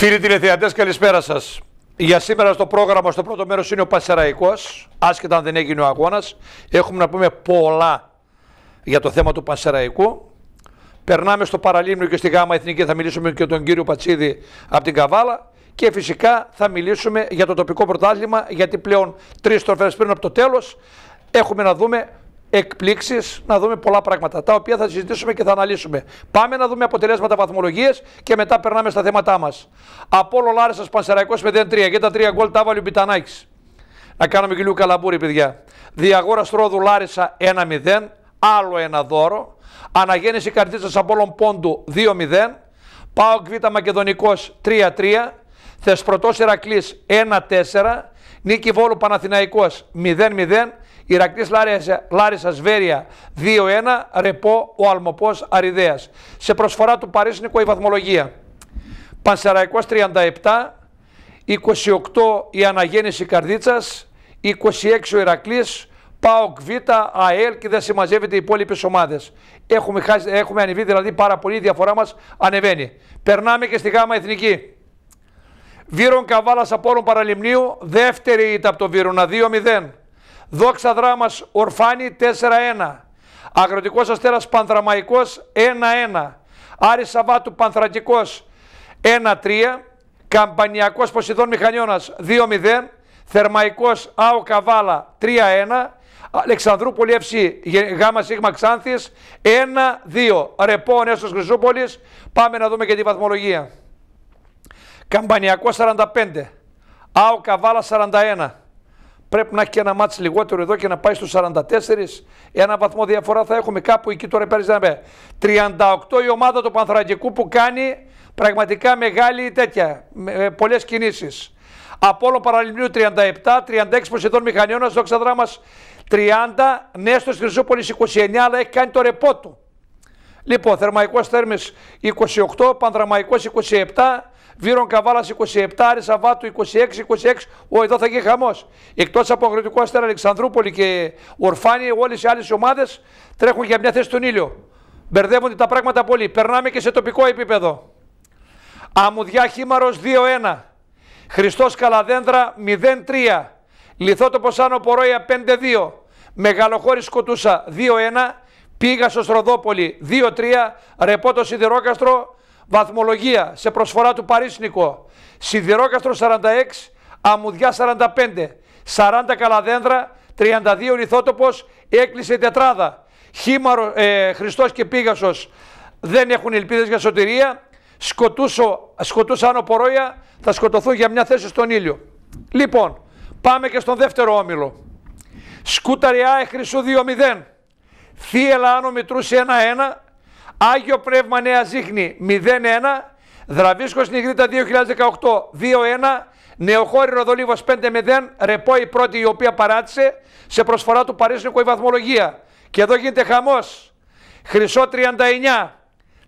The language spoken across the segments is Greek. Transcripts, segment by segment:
Φίλοι τηλεθεατές, καλησπέρα σας. Για σήμερα στο πρόγραμμα, στο πρώτο μέρος είναι ο Πασεραϊκό. Άσχετα αν δεν έγινε ο αγώνας, έχουμε να πούμε πολλά για το θέμα του Πασεραϊκού. Περνάμε στο Παραλίμνιο και στη ΓΑΜΑ Εθνική, θα μιλήσουμε και τον κύριο Πατσίδη από την Καβάλα. Και φυσικά θα μιλήσουμε για το τοπικό πρωτάθλημα, γιατί πλέον τρεις τροφές πριν από το τέλος έχουμε να δούμε εκπλήξεις, να δούμε πολλά πράγματα τα οποία θα συζητήσουμε και θα αναλύσουμε. Πάμε να δούμε αποτελέσματα βαθμολογίες και μετά περνάμε στα θέματά μας. Απόλο Λάρισας Πανσεραϊκός 0-3 και τα 3 γκολ τα βάλει ο Μπιτανάκης. Να κάνουμε και λίγο καλαμπούρι, παιδιά. Διαγόρας Στρόδου Λάρισα 1-0, άλλο ένα δώρο. Αναγέννηση Καρτίτσα Απόλων Πόντου 2-0. Πάο Β Μακεδονικός 3-3. Θεσπρωτός Ηρακλή 1-4. Νίκη Βόλου Παναθηναϊκός 0-0. Ηρακλής Λάρισα, Λάρισα Βέρεια 2-1, Ρεπό ο Αλμοπός Αριδέας. Σε προσφορά του Παρίσνικο η βαθμολογία. Πανσεραϊκός 37, 28 η Αναγέννηση Καρδίτσας, 26 ο Ηρακλής, ΠΑΟΚ Β, ΑΕΛ και δεν συμμαζεύεται οι υπόλοιπες ομάδες. Έχουμε, έχουμε ανεβεί δηλαδή πάρα πολύ, η διαφορά μας ανεβαίνει. Περνάμε και στη ΓΑΜΑ Εθνική. Βύρον Καβάλας Απόλων Παραλιμνίου, δεύτερη ήταν από το Βύρονα 2-0. Δόξα Δράμας Ορφάνη 4-1. Αγροτικός Αστέρας Πανθραμαϊκός 1-1. Άρης Σαββάτου Πανθρακικός 1-3. Καμπανιακός Ποσειδών Μηχανιώνας 2-0. Θερμαϊκός Άο Καβάλα 3-1. Αλεξανδρούπολη FC Γάμα Σίγμα Ξάνθης 1-2. Ρεπό Νέστος Χρυσούπολης. Πάμε να δούμε και τη βαθμολογία. Καμπανιακός 45. Άο Καβάλα 41. Πρέπει να έχει και ένα μάτς λιγότερο εδώ και να πάει στους 44. Ένα βαθμό διαφορά θα έχουμε κάπου εκεί τώρα πέρυσι να πει. 38 η ομάδα του Πανθρακικού που κάνει πραγματικά μεγάλη τέτοια, με πολλές κινήσεις. Απόλο Παραλυμνίου 37, 36 Ποσειδών Μηχανιώνας, Δόξα Δράμας 30, Νέστος Χρυσούπολης 29, αλλά έχει κάνει το ρεπό του. Λοιπόν, Θερμαϊκός Θέρμης 28, Πανδραμαϊκός 27, Βύρον Καβάλας 27, Άρη Σαββάτου 26, 26. Ο, εδώ θα γίνει χαμός. Εκτός από αγροτικό αστέρα Αλεξανδρούπολη και Ορφάνη, όλες οι άλλες ομάδες τρέχουν για μια θέση στον ήλιο. Μπερδεύονται τα πράγματα πολύ. Περνάμε και σε τοπικό επίπεδο. Αμουδιά Χήμαρος 2-1. Χριστός Καλαδένδρα 0-3. Λιθότοπος Άνω Πορόια 5-2. Μεγαλοχώρης Σκοτούσα 2-1. Πήγα στο Σροδόπολη 2-3. Ρεπότος Σιδηρόκαστρο Βαθμολογία σε προσφορά του Παρίσνικο. Σιδηρόκαστρο 46, Αμμουδιά 45. 40 καλαδένδρα, 32 λιθότοπος, έκλεισε η τετράδα. Χήμαρο, ε, Χριστός και Πίγασος δεν έχουν ελπίδες για σωτηρία. Σκοτούσο, σκοτούσαν ο Πορόια, θα σκοτωθούν για μια θέση στον ήλιο. Λοιπόν, πάμε και στον δεύτερο όμιλο. Σκούταρια Χρυσού 2-0. Θύελα Άνω Μητρούση 1-1. Άγιο Πνεύμα Νέα Ζήχνη 0-1, Δραβίσκος Νιγρήτα 2018 2-1, Νεοχώρη Ροδολίβος 5-0, Ρεπό η πρώτη η οποία παράτησε σε προσφορά του Παρίσινου η βαθμολογία. Και εδώ γίνεται χαμός. Χρυσό 39,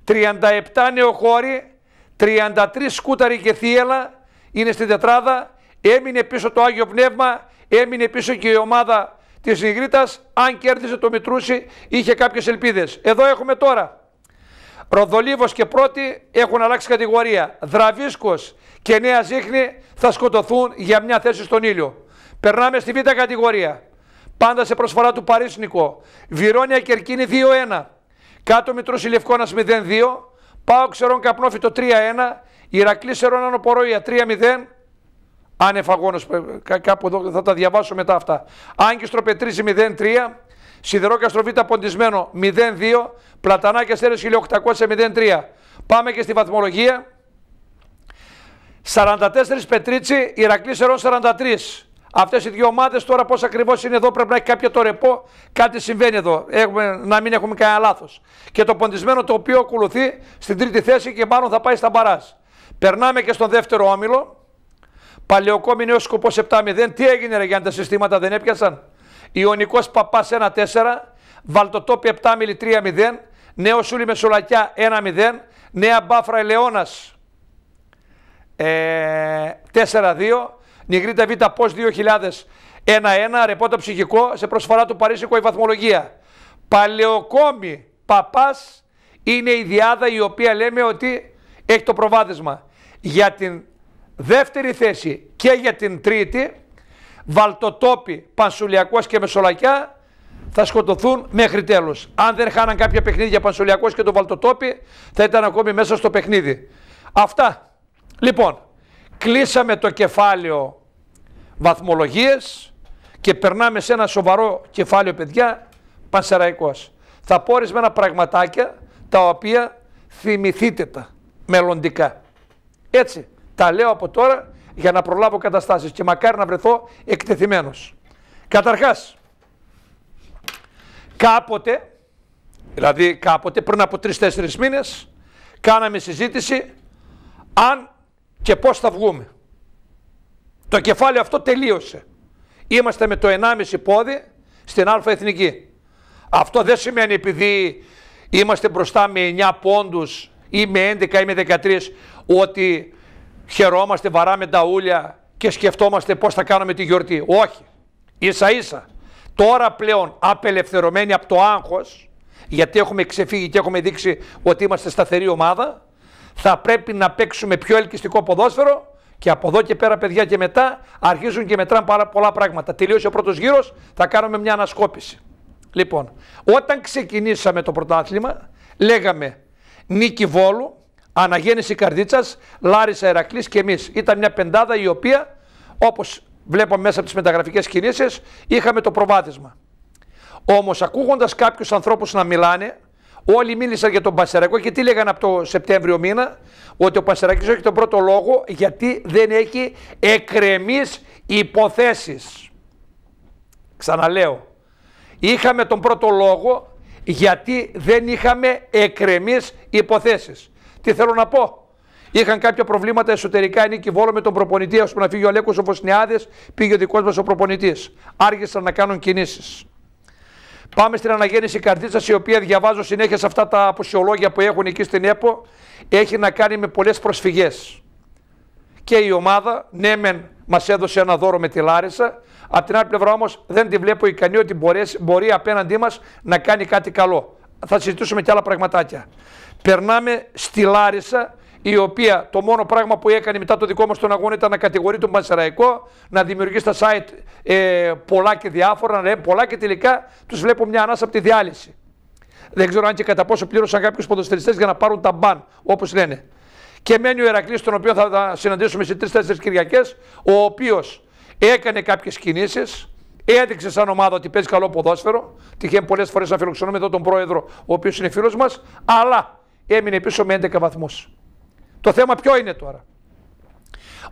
37 Νεοχώρη, 33 Σκούταρη και Θίελα είναι στην τετράδα. Έμεινε πίσω το Άγιο Πνεύμα, έμεινε πίσω και η ομάδα της Νιγρήτας. Αν κέρδισε το Μητρούσι είχε κάποιες ελπίδες. Εδώ έχουμε τώρα Ροδολίβο και πρώτη έχουν αλλάξει κατηγορία. Δραβίσκος και Νέα Ζήχνη θα σκοτωθούν για μια θέση στον ήλιο. Περνάμε στη β' κατηγορία. Πάντα σε προσφορά του Παρίσνικο. Βιρόνια Κερκίνη 2-1. Κάτω Μητρούση Λευκόνας 0-2. Πάω Ξερών Καπνόφιτο 3-1. Ηρακλή Σερών Ανοπορόια 3-0. Ανεφαγόνο, κάπου εδώ θα τα διαβάσω μετά αυτά. Άγκιστρο Πετρίζη 0-3. Σιδερόκαστρο Β ποντισμένο 0-2. Πλατανάκια Αστέρες 1800 Πάμε και στη βαθμολογία. 44 Πετρίτσι, Ηρακλής Σερών 43. Αυτές οι δύο ομάδες τώρα πώς ακριβώς είναι εδώ, πρέπει να έχει κάποιο το ρεπό. Κάτι συμβαίνει εδώ. Έχουμε, να μην έχουμε κανένα λάθος. Και το ποντισμένο το οποίο ακολουθεί στην τρίτη θέση και μάλλον θα πάει στα μπαράζ. Περνάμε και στον δεύτερο όμιλο. Παλαιοκόμι νέο σκοπός 7-0. Τι έγινε, ρε, για τα συστήματα δεν έπιασαν; Ιωνικός Παπάς 1-4, Βαλτοτόπι 7 μίλι 3-0, Νέο Σούλη Μεσολακιά 1-0, Νέα Μπάφρα Ελαιώνας ε, 4-2, Νιγρίτα Β' Πώς 2000 1-1, ρεπότο ψυχικό σε προσφορά του Παρίσικο η βαθμολογία. Παλαιοκόμη Παπάς είναι η διάδα η οποία λέμε ότι έχει το προβάδισμα. για την δεύτερη θέση και για την τρίτη, Βαλτοτόπι, Πανσουλιακός και Μεσολακιά θα σκοτωθούν μέχρι τέλους. Αν δεν χάναν κάποια παιχνίδια Πανσουλιακός και το Βαλτοτόπι θα ήταν ακόμη μέσα στο παιχνίδι. Αυτά. Λοιπόν, κλείσαμε το κεφάλαιο βαθμολογίες και περνάμε σε ένα σοβαρό κεφάλαιο παιδιά Πανσεραϊκός. Θα πω ορισμένα πραγματάκια τα οποία θυμηθείτε τα μελλοντικά. Έτσι, τα λέω από τώρα για να προλάβω καταστάσεις και μακάρι να βρεθώ εκτεθειμένος. Καταρχάς, κάποτε, δηλαδή κάποτε πριν από τρεις-τέσσερις μήνες, κάναμε συζήτηση αν και πώς θα βγούμε. Το κεφάλαιο αυτό τελείωσε. Είμαστε με το 1,5 πόδι στην Α Εθνική. Αυτό δεν σημαίνει επειδή είμαστε μπροστά με 9 πόντους ή με 11 ή με 13 ότι χαιρόμαστε, βαράμε τα ούλια και σκεφτόμαστε πώς θα κάνουμε τη γιορτή. Όχι. Ίσα ίσα. Τώρα πλέον απελευθερωμένοι από το άγχος, γιατί έχουμε ξεφύγει και έχουμε δείξει ότι είμαστε σταθερή ομάδα, θα πρέπει να παίξουμε πιο ελκυστικό ποδόσφαιρο και από εδώ και πέρα, παιδιά, και μετά αρχίζουν και μετράνε πάρα πολλά πράγματα. Τελείωσε ο πρώτος γύρος, θα κάνουμε μια ανασκόπηση. Λοιπόν, όταν ξεκινήσαμε το πρωτάθλημα, λέγαμε νίκη Βόλου, αναγέννηση Καρδίτσας, Λάρισα Ερακλής και εμείς. Ήταν μια πεντάδα η οποία, όπως βλέπαμε μέσα από τις μεταγραφικές κινήσεις, είχαμε το προβάδισμα. Όμως, ακούγοντας κάποιους ανθρώπους να μιλάνε, Όλοι μίλησαν για τον Πασερακό και τι λέγανε από το Σεπτέμβριο μήνα, ότι ο Πασερακής έχει τον πρώτο λόγο γιατί δεν έχει εκρεμείς υποθέσεις. Ξαναλέω, είχαμε τον πρώτο λόγο γιατί δεν είχαμε εκρεμείς υποθέσεις. Τι θέλω να πω; Είχαν κάποια προβλήματα εσωτερικά η Νίκη Βόλο με τον προπονητή, ώστε να φύγει ο Αλέκος ο Φωσνιάδης, πήγε ο δικός μας ο προπονητής. Άργησαν να κάνουν κινήσεις. Πάμε στην αναγέννηση καρδίτσα, η οποία διαβάζω συνέχεια σε αυτά τα αποσιολόγια που έχουν εκεί στην ΕΠΟ, έχει να κάνει με πολλές προσφυγές. Και η ομάδα, ναι, μεν μας έδωσε ένα δώρο με τη Λάρισα, απ' την άλλη πλευρά όμως δεν τη βλέπω ικανή ότι μπορεί, μπορεί απέναντί μας να κάνει κάτι καλό. Θα συζητήσουμε και άλλα πραγματάκια. Περνάμε στη Λάρισα, η οποία το μόνο πράγμα που έκανε μετά το δικό μας τον αγώνα ήταν να κατηγορεί τον Πανσεραϊκό, να δημιουργεί στα site ε, πολλά και διάφορα, να λέει πολλά και τελικά τους βλέπω μια ανάσα από τη διάλυση. Δεν ξέρω αν και κατά πόσο πλήρωσαν κάποιους ποδοσφαιριστές για να πάρουν τα μπαν, όπως λένε. Και μένει ο Ερακλής, τον οποίο θα συναντήσουμε σε τρει-τέσσερι Κυριακές, ο οποίος έκανε κάποιες κινήσεις, έδειξε σαν ομάδα ότι παίζει καλό ποδόσφαιρο. Τυχαίνει πολλές φορές να φιλοξενούμε εδώ τον πρόεδρο, ο οποίος είναι φίλος μας, αλλά έμεινε πίσω με 11 βαθμούς. Το θέμα ποιο είναι τώρα;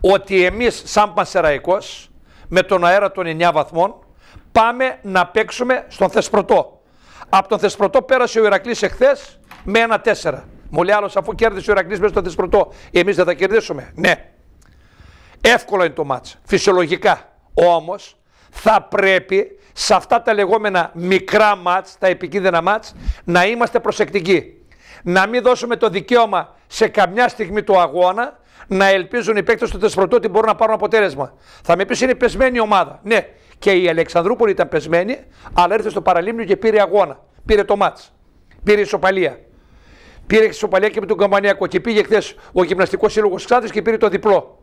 Ότι εμείς σαν Πανσεραϊκός με τον αέρα των 9 βαθμών πάμε να παίξουμε στον Θεσπρωτό. Από τον Θεσπρωτό πέρασε ο Ηρακλής εχθές με ένα 4. Μου λέει άλλος αφού κέρδισε ο Ηρακλής μέσα στον Θεσπρωτό εμείς δεν θα κερδίσουμε. Ναι. Εύκολο είναι το μάτς. Φυσιολογικά. Όμως θα πρέπει σε αυτά τα λεγόμενα μικρά μάτς, τα επικίνδυνα μάτς, να είμαστε προσεκτικοί να μην δώσουμε το δικαίωμα σε καμιά στιγμή του αγώνα να ελπίζουν οι παίκτες του Τεσπρωτού ότι μπορούν να πάρουν αποτέλεσμα. Θα με πεις είναι πεσμένη η ομάδα. Ναι, και η Αλεξανδρούπολη ήταν πεσμένη, αλλά ήρθε στο παραλίμνιο και πήρε αγώνα. Πήρε το μάτς. Πήρε ισοπαλία. Πήρε ισοπαλία και με τον Καμπανιακό. Και πήγε χθες ο Γυμναστικός Σύλλογος Ξάδη και πήρε το διπλό.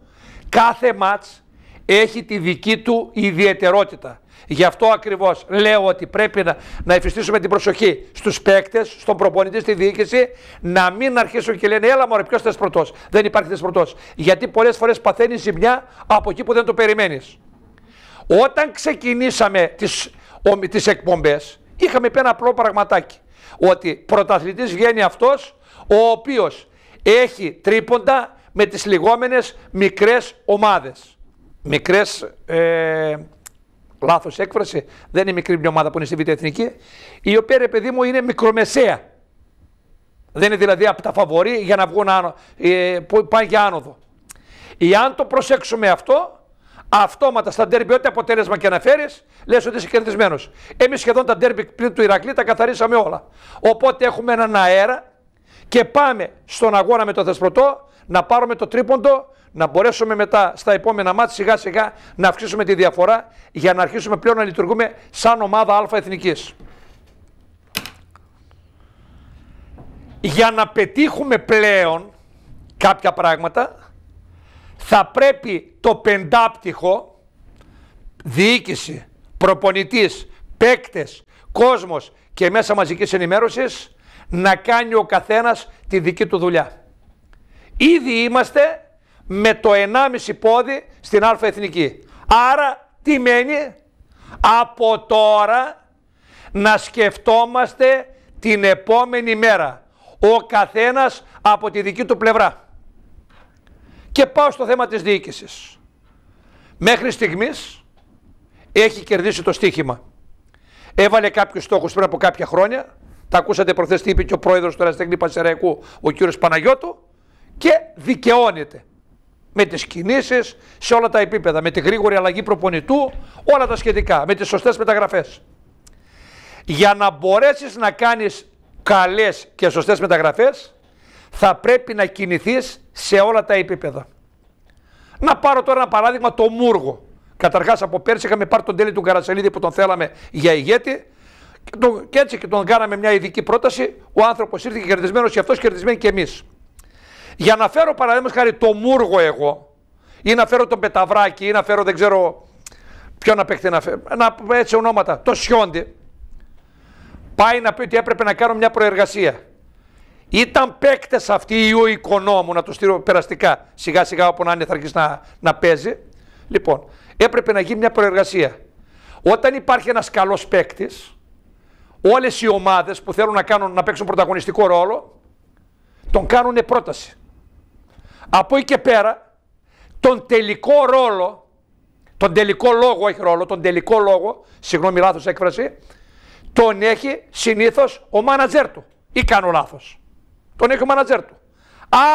Κάθε μάτς έχει τη δική του ιδιαιτερότητα. Γι' αυτό ακριβώς λέω ότι πρέπει να, να εφιστήσουμε την προσοχή στους παίκτες, στον προπονητή, στη διοίκηση, να μην αρχίσουν και λένε Έλα, μωρέ, ποιος θες πρωτός; Δεν υπάρχει θες πρωτός. Γιατί πολλές φορές παθαίνει ζημιά από εκεί που δεν το περιμένεις. Όταν ξεκινήσαμε τις, τις εκπομπές, είχαμε πει ένα απλό πραγματάκι. Ότι πρωταθλητής βγαίνει αυτός ο οποίος έχει τρίποντα με τις λιγόμενες μικρές ομάδες. Μικρές ε, λάθος έκφραση, δεν είναι μικρή μια ομάδα που είναι στη Β' Εθνική, η οποία ρε παιδί μου είναι μικρομεσαία. Δεν είναι δηλαδή από τα φαβορή για να βγουν άνω, ε, που πάνε για άνοδο. Εάν το προσέξουμε αυτό, αυτόματα στα ντέρμπι, ό,τι αποτέλεσμα και να φέρεις, λες ότι είσαι κερδισμένος. Εμείς σχεδόν τα ντέρμπι πριν του Ηρακλή τα καθαρίσαμε όλα. Οπότε έχουμε έναν αέρα και πάμε στον αγώνα με το Θεσπρωτό να πάρουμε το τρίποντο να μπορέσουμε μετά στα επόμενα μάτια σιγά σιγά να αυξήσουμε τη διαφορά για να αρχίσουμε πλέον να λειτουργούμε σαν ομάδα Α εθνικής. Για να πετύχουμε πλέον κάποια πράγματα θα πρέπει το πεντάπτυχο διοίκηση, προπονητής, παίκτες, κόσμος και μέσα μαζικής ενημέρωσης να κάνει ο καθένας τη δική του δουλειά. Ήδη είμαστε με το 1,5 πόδι στην Α Εθνική. Άρα τι μένει; Από τώρα να σκεφτόμαστε την επόμενη μέρα. Ο καθένας από τη δική του πλευρά. Και πάω στο θέμα της διοίκησης. Μέχρι στιγμής έχει κερδίσει το στίχημα. Έβαλε κάποιους στόχους πριν από κάποια χρόνια. Τα ακούσατε προχθές τι είπε και ο πρόεδρος του Ραστέχνη Πασεραϊκού, ο κύριος Παναγιώτου. Και δικαιώνεται με τις κινήσεις σε όλα τα επίπεδα, με τη γρήγορη αλλαγή προπονητού, όλα τα σχετικά, με τις σωστές μεταγραφές. Για να μπορέσεις να κάνεις καλές και σωστές μεταγραφές, θα πρέπει να κινηθείς σε όλα τα επίπεδα. Να πάρω τώρα ένα παράδειγμα το Μούργο. Καταρχάς από πέρσι είχαμε πάρει τον τέλειο του Καρασελίδη που τον θέλαμε για ηγέτη. Και, το, και έτσι και τον κάναμε μια ειδική πρόταση. Ο άνθρωπος ήρθε και κερδισμένος και αυτός κερδισμένοι και εμείς. Για να φέρω παραδείγματος χάρη το Μούργο εγώ, ή να φέρω τον Πεταβράκη, ή να φέρω δεν ξέρω ποιο να παίχτε να φέρω. Να, έτσι ονόματα. Το Σιόντι. Πάει να πει ότι έπρεπε να κάνω μια προεργασία. Ήταν παίκτες αυτοί ή ο οικονόμου, να το στείλω περαστικά. Σιγά σιγά όπου να είναι θα αρχίσει να, να παίζει. Λοιπόν, έπρεπε να γίνει μια προεργασία. Όταν υπάρχει ένας καλός παίκτης, όλες οι ομάδες που θέλουν να, κάνουν, να παίξουν πρωταγωνιστικό ρόλο, τον κάνουν πρόταση. Από εκεί και πέρα, τον τελικό ρόλο, τον τελικό λόγο έχει ρόλο, τον τελικό λόγο, συγγνώμη λάθος έκφραση, τον έχει συνήθως ο μάνατζέρ του. Ή κάνω λάθος. Τον έχει ο μάνατζέρ του.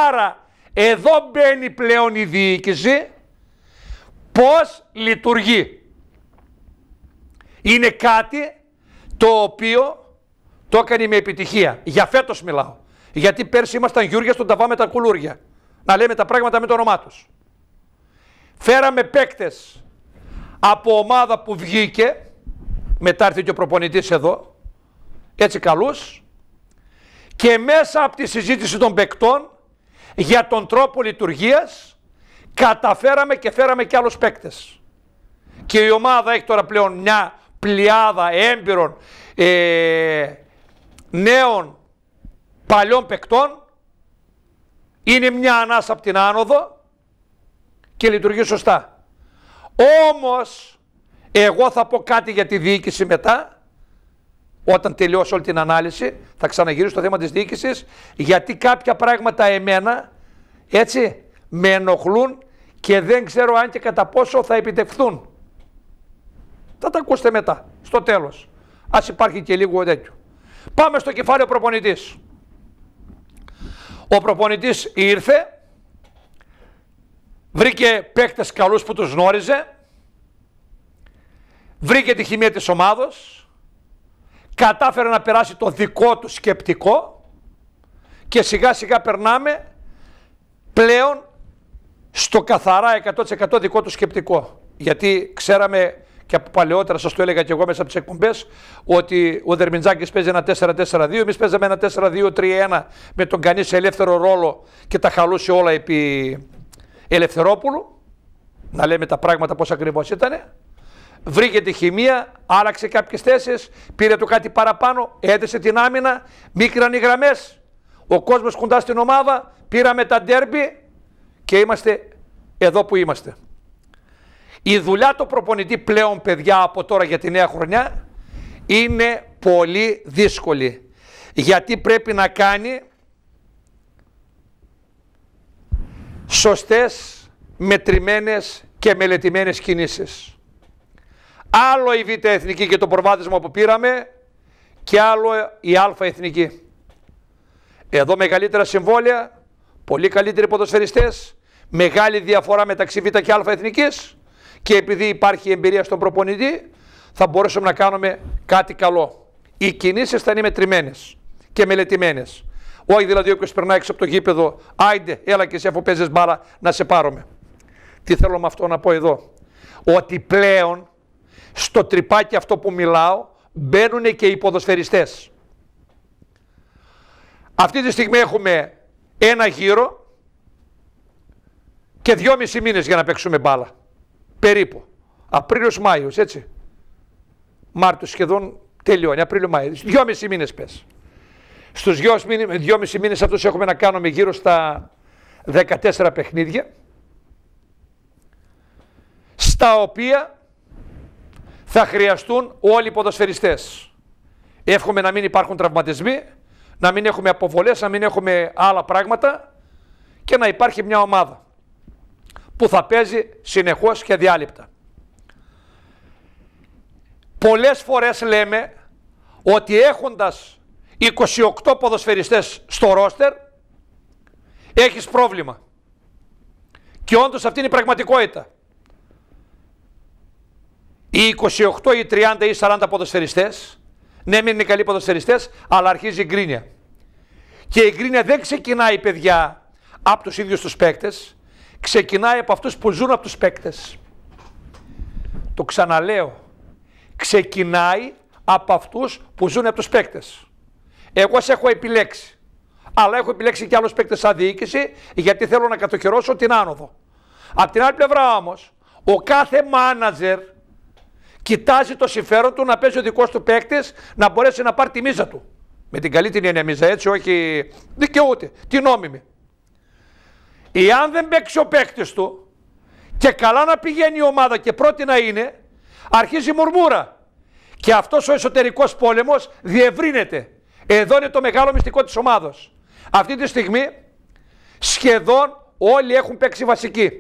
Άρα, εδώ μπαίνει πλέον η διοίκηση πώς λειτουργεί. Είναι κάτι το οποίο το έκανε με επιτυχία. Για φέτος μιλάω. Γιατί πέρσι ήμασταν Γιούργια στον Ταβά με τα κουλούρια. Να λέμε τα πράγματα με το όνομά τους. Φέραμε παίκτες από ομάδα που βγήκε, μετά έρθει και ο προπονητής εδώ, έτσι καλούς, και μέσα από τη συζήτηση των παικτών για τον τρόπο λειτουργίας καταφέραμε και φέραμε και άλλους παίκτες. Και η ομάδα έχει τώρα πλέον μια πλειάδα έμπειρων ε, νέων παλιών παικτών. Είναι μια ανάσα από την άνοδο και λειτουργεί σωστά. Όμως, εγώ θα πω κάτι για τη διοίκηση μετά, όταν τελειώσω όλη την ανάλυση, θα ξαναγυρίσω στο θέμα της διοίκησης, γιατί κάποια πράγματα εμένα, έτσι, με ενοχλούν και δεν ξέρω αν και κατά πόσο θα επιτευχθούν. Θα τα ακούσετε μετά, στο τέλος. Ας υπάρχει και λίγο τέτοιο. Πάμε στο κεφάλαιο προπονητής. Ο προπονητής ήρθε, βρήκε παίκτες καλούς που τους γνώριζε, βρήκε τη χημεία της ομάδος, κατάφερε να περάσει το δικό του σκεπτικό και σιγά σιγά περνάμε πλέον στο καθαρά 100% δικό του σκεπτικό. Γιατί ξέραμε και από παλαιότερα, σας το έλεγα και εγώ μέσα από τις εκπομπές, ότι ο Δερμιντζάκης παίζει ένα 4-4-2. Εμείς παίζαμε ένα 4-2-3-1 με τον κανείς σε ελεύθερο ρόλο και τα χαλούσε όλα επί Ελευθερόπουλου. Να λέμε τα πράγματα πώς ακριβώς ήταν. Βρήκε τη χημεία, άλλαξε κάποιες θέσεις, πήρε το κάτι παραπάνω, έδεσε την άμυνα, μίκραν οι γραμμές. Ο κόσμος κοντά στην ομάδα, πήραμε τα ντέρμπι και είμαστε εδώ που είμαστε. Η δουλειά του προπονητή πλέον παιδιά από τώρα για τη νέα χρονιά είναι πολύ δύσκολη. Γιατί πρέπει να κάνει σωστές, μετρημένες και μελετημένες κινήσεις. Άλλο η Β' Εθνική και το προβάδισμα που πήραμε και άλλο η Α' Εθνική. Εδώ μεγαλύτερα συμβόλαια, πολύ καλύτεροι ποδοσφαιριστές, μεγάλη διαφορά μεταξύ Β και Α εθνικής και επειδή υπάρχει εμπειρία στον προπονητή θα μπορέσουμε να κάνουμε κάτι καλό. Οι κινήσεις θα είναι μετρημένες και μελετημένες. Όχι δηλαδή όποιο περνάει έξω από το γήπεδο, άιντε, έλα και εσύ αφού παίζεις μπάλα να σε πάρουμε. Τι θέλω με αυτό να πω εδώ. Ότι πλέον στο τρυπάκι αυτό που μιλάω μπαίνουν και οι ποδοσφαιριστές. Αυτή τη στιγμή έχουμε ένα γύρο και δυόμισι μήνες για να παίξουμε μπάλα. Περίπου. Απρίλιος Μάιος, έτσι. Μάρτιος σχεδόν τελειώνει. Απρίλιο Μάιο. Δυόμισι μήνες πες. Στους δυόμισι μήνες αυτούς έχουμε να κάνουμε γύρω στα 14 παιχνίδια στα οποία θα χρειαστούν όλοι οι ποδοσφαιριστές. Εύχομαι να μην υπάρχουν τραυματισμοί, να μην έχουμε αποβολές, να μην έχουμε άλλα πράγματα και να υπάρχει μια ομάδα που θα παίζει συνεχώς και διάλειπτα. Πολλές φορές λέμε ότι έχοντας 28 ποδοσφαιριστές στο ρόστερ έχεις πρόβλημα. Και όντως αυτή είναι η πραγματικότητα. Οι 28 ή 30 ή 40 ποδοσφαιριστές, ναι μην είναι καλοί ποδοσφαιριστές, αλλά αρχίζει η γκρίνια. Και η γκρίνια δεν ξεκινάει παιδιά από τους ίδιους τους παίκτες, ξεκινάει από αυτούς που ζουν από τους παίκτες. Το ξαναλέω, ξεκινάει από αυτούς που ζουν από τους παίκτες. Εγώ σε έχω επιλέξει. Αλλά έχω επιλέξει και άλλους παίκτες σαν διοίκηση γιατί θέλω να κατοχυρώσω την άνοδο. Απ' την άλλη πλευρά όμως, ο κάθε μάνατζερ κοιτάζει το συμφέρον του να παίζει ο δικός του παίκτης να μπορέσει να πάρει τη μίζα του. Με την καλή την έννοια μίζα, έτσι, όχι δικαιούται, την νόμιμη. Εάν δεν παίξει ο παίκτης του και καλά να πηγαίνει η ομάδα και πρώτη να είναι, αρχίζει η μουρμούρα. Και αυτός ο εσωτερικός πόλεμος διευρύνεται. Εδώ είναι το μεγάλο μυστικό της ομάδος. Αυτή τη στιγμή σχεδόν όλοι έχουν παίξει βασική.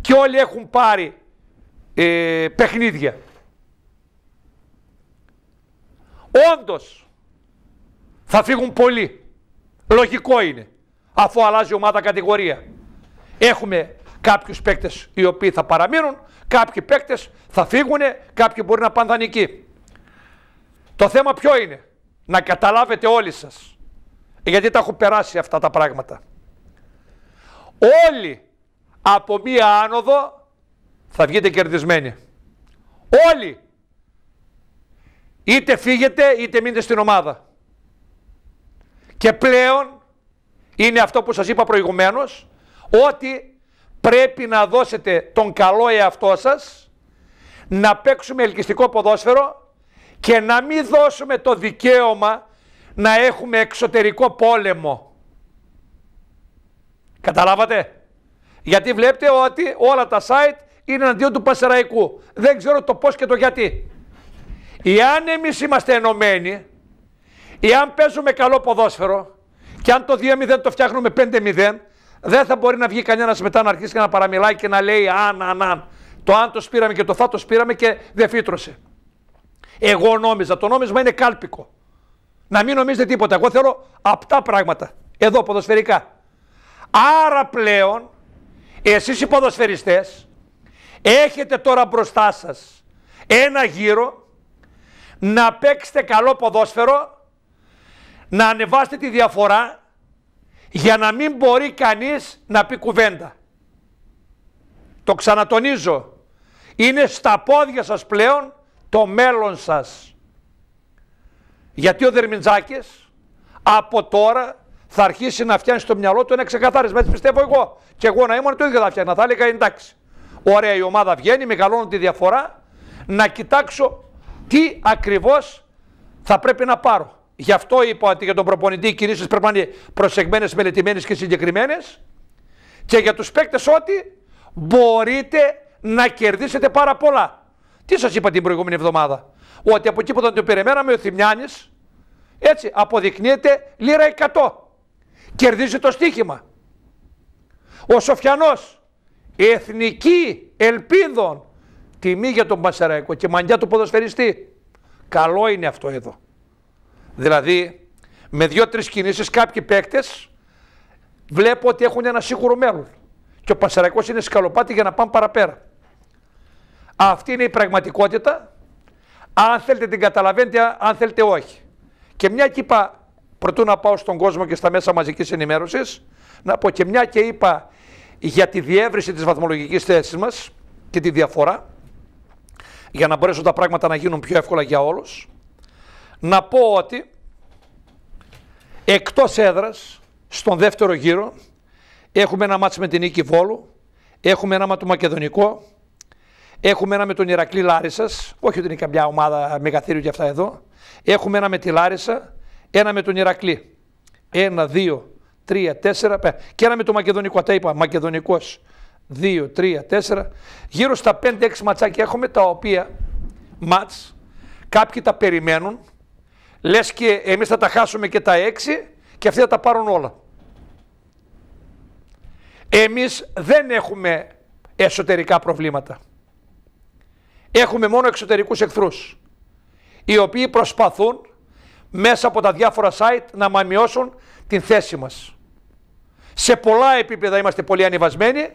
Και όλοι έχουν πάρει ε, παιχνίδια. Όντως θα φύγουν πολλοί. Λογικό είναι. Αφού αλλάζει η ομάδα κατηγορία. Έχουμε κάποιους παίκτες οι οποίοι θα παραμείνουν, κάποιοι παίκτες θα φύγουν, κάποιοι μπορεί να πάνε δανεικοί. Το θέμα ποιο είναι; Να καταλάβετε όλοι σας. Γιατί τα έχω περάσει αυτά τα πράγματα. Όλοι από μία άνοδο θα βγείτε κερδισμένοι. Όλοι. Είτε φύγετε είτε μείνετε στην ομάδα. Και πλέον είναι αυτό που σας είπα προηγουμένως ότι πρέπει να δώσετε τον καλό εαυτό σας να παίξουμε ελκυστικό ποδόσφαιρο και να μην δώσουμε το δικαίωμα να έχουμε εξωτερικό πόλεμο. Καταλάβατε; Γιατί βλέπετε ότι όλα τα site είναι αντίον του Πασαραϊκού. Δεν ξέρω το πώς και το γιατί. Εάν εμείς είμαστε ενωμένοι, εάν παίζουμε καλό ποδόσφαιρο και αν το 2-0 το φτιάχνουμε 5-0, δεν θα μπορεί να βγει κανένας μετά να αρχίσει να παραμιλάει και να λέει αν, αν, αν. Το αν το σπήραμε και το θα το σπήραμε και δεν φύτρωσε. Εγώ νόμιζα, το νόμισμα είναι κάλπικο. Να μην νομίζετε τίποτα. Εγώ θέλω απτά πράγματα. Εδώ ποδοσφαιρικά. Άρα πλέον εσείς οι ποδοσφαιριστές έχετε τώρα μπροστά σας ένα γύρο να παίξετε καλό ποδόσφαιρο, να ανεβάσετε τη διαφορά για να μην μπορεί κανείς να πει κουβέντα. Το ξανατονίζω. Είναι στα πόδια σας πλέον το μέλλον σας. Γιατί ο Δερμιντζάκης από τώρα θα αρχίσει να φτιάχνει στο μυαλό του ένα ξεκαθάρισμα. Έτσι πιστεύω εγώ. Και εγώ να ήμουν το ίδιο θα φτιάχνα. Θα έλεγα εντάξει. Ωραία η ομάδα βγαίνει, μεγαλώνει τη διαφορά. Να κοιτάξω τι ακριβώς θα πρέπει να πάρω. Γι' αυτό είπα ότι για τον προπονητή οι κινήσεις πρέπει να είναι προσεγμένες, μελετημένες και συγκεκριμένες. Και για τους παίκτες ότι μπορείτε να κερδίσετε πάρα πολλά. Τι σας είπα την προηγούμενη εβδομάδα; Ότι από εκεί που τον το περιμέναμε ο Θημιάνης έτσι αποδεικνύεται λίρα 100. Κερδίζει το στοίχημα. Ο Σοφιανός εθνική ελπίδων τιμή για τον Πασαραϊκό και μανιά του ποδοσφαιριστή. Καλό είναι αυτό εδώ. Δηλαδή με δύο-τρεις κινήσεις κάποιοι παίκτες βλέπω ότι έχουν ένα σίγουρο μέλλον. Και ο Πασαραϊκός είναι σκαλοπάτι για να πάμε παραπέρα. Αυτή είναι η πραγματικότητα. Αν θέλετε την καταλαβαίνετε, αν θέλετε όχι. Και μια και είπα, προτού να πάω στον κόσμο και στα μέσα μαζικής ενημέρωσης, να πω και μια και είπα για τη διεύρυνση της βαθμολογικής θέσης μας και τη διαφορά, για να μπορέσουν τα πράγματα να γίνουν πιο εύκολα για όλους, να πω ότι εκτός έδρας, στον δεύτερο γύρο, Έχουμε ένα μάτς με την Νίκη Βόλου. Έχουμε ένα με το Μακεδονικό. Έχουμε ένα με τον Ηρακλή Λάρισας. Όχι ότι είναι καμιά ομάδα μεγαθύριου για αυτά εδώ. Έχουμε ένα με τη Λάρισα. Ένα με τον Ηρακλή. Ένα, δύο, τρία, τέσσερα. Και ένα με το Μακεδονικό. Τα είπα. Μακεδονικός. Δύο, τρία, τέσσερα. Γύρω στα πέντε, έξι ματσάκια έχουμε τα οποία μάτς κάποιοι τα περιμένουν. Λες και εμείς θα τα χάσουμε και τα έξι και αυτοί θα τα πάρουν όλα. Εμείς δεν έχουμε εσωτερικά προβλήματα. Έχουμε μόνο εξωτερικούς εχθρούς, οι οποίοι προσπαθούν μέσα από τα διάφορα site να μαμιώσουν την θέση μας. Σε πολλά επίπεδα είμαστε πολύ ανεβασμένοι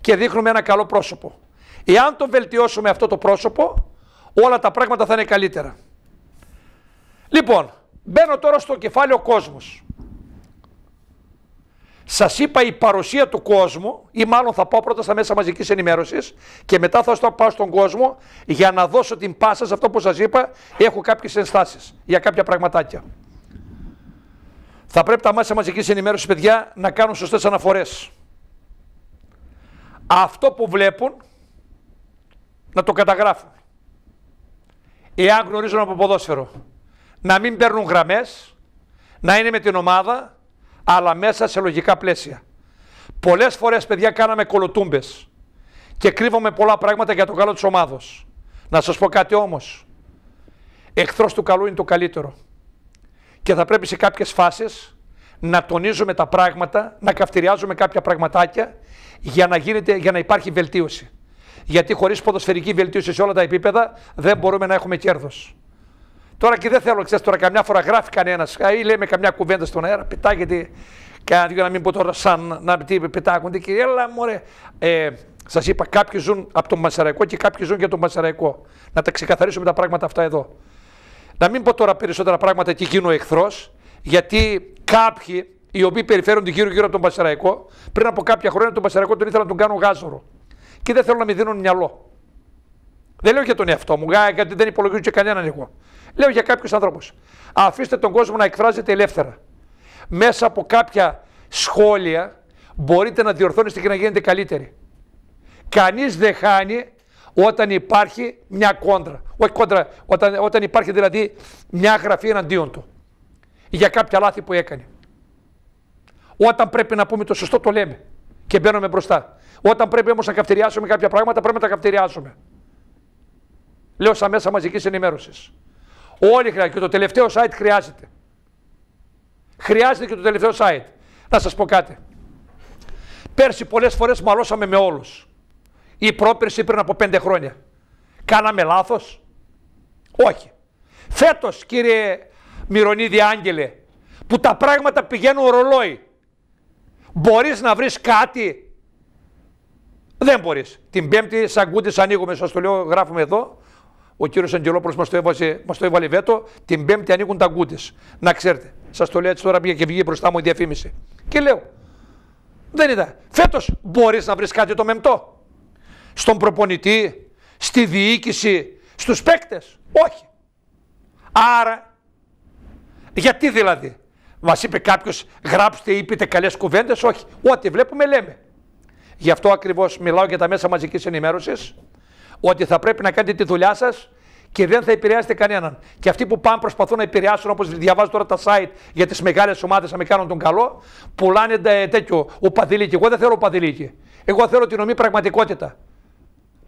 και δείχνουμε ένα καλό πρόσωπο. Εάν το βελτιώσουμε αυτό το πρόσωπο, όλα τα πράγματα θα είναι καλύτερα. Λοιπόν, μπαίνω τώρα στο κεφάλαιο κόσμος. Σας είπα η παρουσία του κόσμου, ή μάλλον θα πάω πρώτα στα μέσα μαζικής ενημέρωσης και μετά θα πάω στον κόσμο για να δώσω την πάσα σε αυτό που σας είπα. Έχω κάποιες ενστάσεις για κάποια πραγματάκια. Θα πρέπει τα μέσα μαζικής ενημέρωσης, παιδιά, να κάνουν σωστές αναφορές. Αυτό που βλέπουν να το καταγράφουν. Εάν γνωρίζουν από ποδόσφαιρο, να μην παίρνουν γραμμές, να είναι με την ομάδα, αλλά μέσα σε λογικά πλαίσια. Πολλές φορές, παιδιά, κάναμε κολοτούμπες και κρύβαμε πολλά πράγματα για το καλό της ομάδα. Να σας πω κάτι όμως. Εχθρός του καλού είναι το καλύτερο. Και θα πρέπει σε κάποιες φάσεις να τονίζουμε τα πράγματα, να καυτηριάζουμε κάποια πραγματάκια για να, γίνεται, για να υπάρχει βελτίωση. Γιατί χωρίς ποδοσφαιρική βελτίωση σε όλα τα επίπεδα δεν μπορούμε να έχουμε κέρδος. Τώρα και δεν θέλω, ξέρεις τώρα καμιά φορά γράφει κανένας ή λέμε καμιά κουβέντα στον αέρα, πετάγεται κανένα δύο να μην πω τώρα σαν να τι πετάγονται και έλα μωρέ. Ε, Σας είπα, κάποιοι ζουν από τον Μασαραϊκό και κάποιοι ζουν για τον Μασαραϊκό. Να τα ξεκαθαρίσουμε τα πράγματα αυτά εδώ. Να μην πω τώρα περισσότερα πράγματα και γίνω εχθρός, γιατί κάποιοι οι οποίοι περιφέρονται γύρω-γύρω από τον Πασαραϊκό, πριν από κάποια χρόνια τον Πασαραϊκό τον ήθελα να τον κάνω γάζορο. Και δεν θέλω να με δίνουν μυαλό. Δεν λέω για τον εαυτό μου, γιατί δεν υπολογίζω και κανέναν εγώ. Λέω για κάποιους ανθρώπους. Αφήστε τον κόσμο να εκφράζεται ελεύθερα. Μέσα από κάποια σχόλια μπορείτε να διορθώνεστε και να γίνετε καλύτεροι. Κανείς δεν χάνει όταν υπάρχει μια κόντρα. Όχι κόντρα, όταν, όταν υπάρχει δηλαδή μια γραφή εναντίον του. Για κάποια λάθη που έκανε. Όταν πρέπει να πούμε το σωστό, το λέμε και μπαίνουμε μπροστά. Όταν πρέπει όμως να καυτηριάσουμε κάποια πράγματα, πρέπει να τα καυτηριάσουμε. Λέω στα μέσα μαζικής ενημέρωσης. Όλοι χρειάζεται και το τελευταίο site χρειάζεται. Χρειάζεται και το τελευταίο site. Να σας πω κάτι. Πέρσι πολλές φορές μαλώσαμε με όλους. Ή πρόπερση πριν από πέντε χρόνια. Κάναμε λάθος; Όχι. Φέτος, κύριε Μυρονίδη Άγγελε, που τα πράγματα πηγαίνουν ρολόι Μπορείς να βρεις κάτι; Δεν μπορείς. Την πέμπτη σαν κούτης ανοίγουμε, σας το λέω, γράφουμε εδώ. Ο κύριος Αγγελόπουλος μας το, έβαζε, μας το έβαλε βέτο. Την πέμπτη ανοίγουν τα κούτες. Να ξέρετε. Σας το λέω έτσι τώρα πήγε και βγήκε μπροστά μου η διαφήμιση. Και λέω. Δεν είδα. Φέτος μπορείς να βρεις κάτι το μεμπτό. Στον προπονητή, στη διοίκηση, στους παίκτες. Όχι. Άρα, γιατί δηλαδή; Μας είπε κάποιος, γράψτε ή πείτε καλές κουβέντες. Όχι. Ό,τι βλέπουμε, λέμε. Γι' αυτό ακριβώς μιλάω για τα μέσα μαζικής ενημέρωσης, ότι θα πρέπει να κάνετε τη δουλειά σας και δεν θα επηρεάσετε κανέναν. Και αυτοί που πάνε προσπαθούν να επηρεάσουν, όπως διαβάζω τώρα τα site για τις μεγάλες ομάδες να με κάνουν τον καλό, πουλάνε τέτοιο ο παδιλίκη. Εγώ δεν θέλω παδιλίκη. Εγώ θέλω την ομή πραγματικότητα.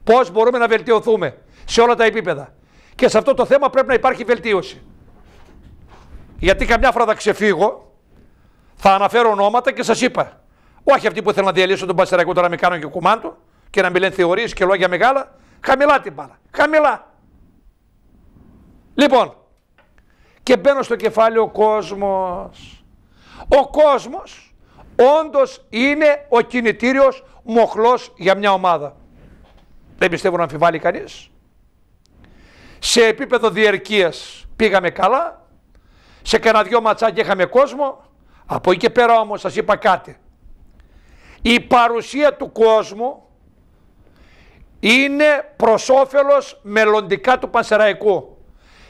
Πώς μπορούμε να βελτιωθούμε σε όλα τα επίπεδα. Και σε αυτό το θέμα πρέπει να υπάρχει βελτίωση. Γιατί καμιά φορά θα ξεφύγω, θα αναφέρω ονόματα και σας είπα. Όχι αυτοί που ήθελαν να διαλύσουν τον Πασερακό τώρα με κάνουν και κουμάντο και να μιλάνε θεωρίες και λόγια μεγάλα. Χαμηλά την μπάλα. Χαμηλά. Λοιπόν, και μπαίνω στο κεφάλαιο κόσμος. Ο κόσμος όντως είναι ο κινητήριος μοχλός για μια ομάδα. Δεν πιστεύω να αμφιβάλλει κανείς. Σε επίπεδο διαρκείας πήγαμε καλά, σε κανένα δυο ματσάκια είχαμε κόσμο. Από εκεί και πέρα όμως σας είπα κάτι. Η παρουσία του κόσμου είναι προς όφελος μελλοντικά του Πανσεραϊκού.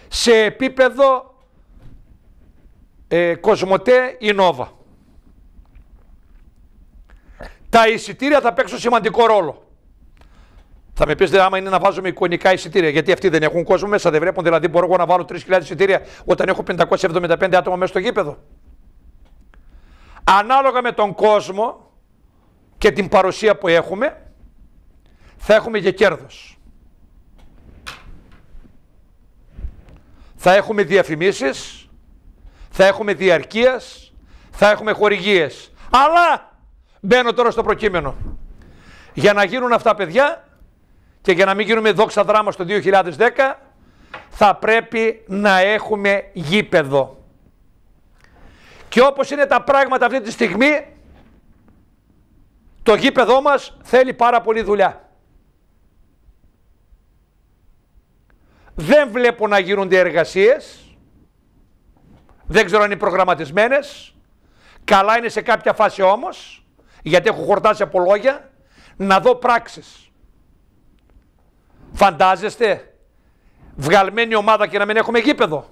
Σε επίπεδο ε, Κοσμοτέ ή Νόβα. Τα εισιτήρια θα παίξουν σημαντικό ρόλο. Θα με πείτε, άμα είναι να βάζουμε εικονικά εισιτήρια, γιατί αυτοί δεν έχουν κόσμο μέσα, δεν βλέπουν. Δηλαδή, μπορώ εγώ να βάλω 3.000 εισιτήρια όταν έχω 575 άτομα μέσα στο γήπεδο. Ανάλογα με τον κόσμο και την παρουσία που έχουμε, θα έχουμε και κέρδος. Θα έχουμε διαφημίσεις, θα έχουμε διαρκείας, θα έχουμε χορηγίες. Αλλά μπαίνω τώρα στο προκείμενο. Για να γίνουν αυτά παιδιά και για να μην γίνουμε δόξα δράμα στο 2010 θα πρέπει να έχουμε γήπεδο. Και όπως είναι τα πράγματα αυτή τη στιγμή το γήπεδό μας θέλει πάρα πολύ δουλειά. Δεν βλέπω να γίνονται εργασίες. Δεν ξέρω αν είναι προγραμματισμένες. Καλά είναι σε κάποια φάση όμως, γιατί έχω χορτάσει από λόγια, να δω πράξεις. Φαντάζεστε, βγαλμένη ομάδα και να μην έχουμε γήπεδο.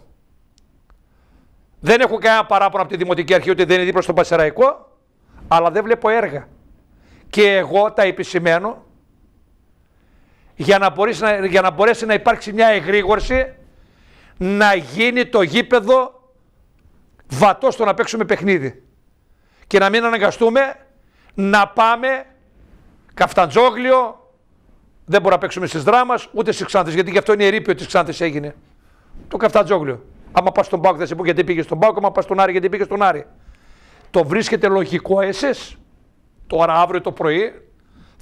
Δεν έχω κανένα παράπονο από τη Δημοτική Αρχή ότι δεν είναι δίπλα στο Πασεραϊκό, αλλά δεν βλέπω έργα. Και εγώ τα επισημαίνω για να, μπορέσει να, για να μπορέσει να υπάρξει μια εγρήγορση να γίνει το γήπεδο βατό στο να παίξουμε παιχνίδι και να μην αναγκαστούμε να πάμε καφταντζόγλιο, δεν μπορούμε να παίξουμε στις δράμας ούτε στις Ξάνθες, γιατί γι' αυτό είναι ερήπιο της Ξάνθες έγινε. Το καφταντζόγλιο. Άμα πας στον Πάοκ θα σε πω γιατί πήγες στον Πάοκ, άμα πας στον Άρη γιατί πήγες στον Άρη. Το βρίσκεται λογικό εσείς, τώρα αύριο το πρωί,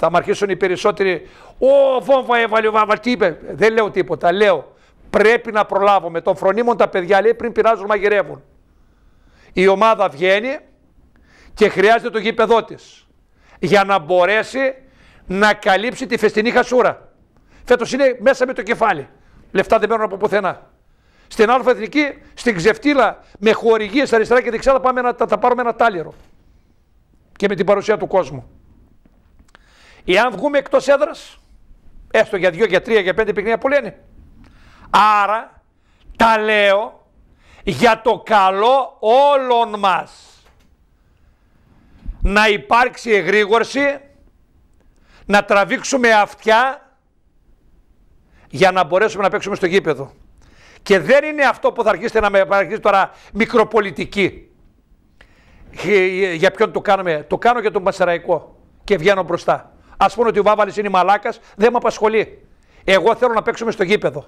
θα μ' αρχίσουν οι περισσότεροι. Ω, βόμβα έβαλε ο Βάβα, τι είπε; Δεν λέω τίποτα. Λέω πρέπει να προλάβουμε. Τον φρονίμων τα παιδιά λέει πριν πειράζουν μαγειρεύουν. Η ομάδα βγαίνει και χρειάζεται το γήπεδό της για να μπορέσει να καλύψει τη φεστινή χασούρα. Φέτος είναι μέσα με το κεφάλι. Λεφτά δεν παίρνουν από πουθενά. Στην Α' Εθνική, στην ξεφτύλα, με χορηγίες αριστερά και δεξιά θα, πάμε να, θα, πάρουμε ένα τάλιρο. Και με την παρουσία του κόσμου. Εάν βγούμε εκτός έδρας, έστω για δύο, για τρία, για πέντε παιχνίδια που λένε. Άρα τα λέω για το καλό όλων μας. Να υπάρξει εγρήγορση, να τραβήξουμε αυτιά για να μπορέσουμε να παίξουμε στο γήπεδο. Και δεν είναι αυτό που θα αρχίσετε να με αρχίσετε τώρα μικροπολιτική. Για ποιον το κάνουμε. Το κάνω για τον Πασαραϊκό και βγαίνω μπροστά. Α πούμε ότι ο Βάβαλης είναι μαλάκας, δεν με απασχολεί. Εγώ θέλω να παίξουμε στο γήπεδο.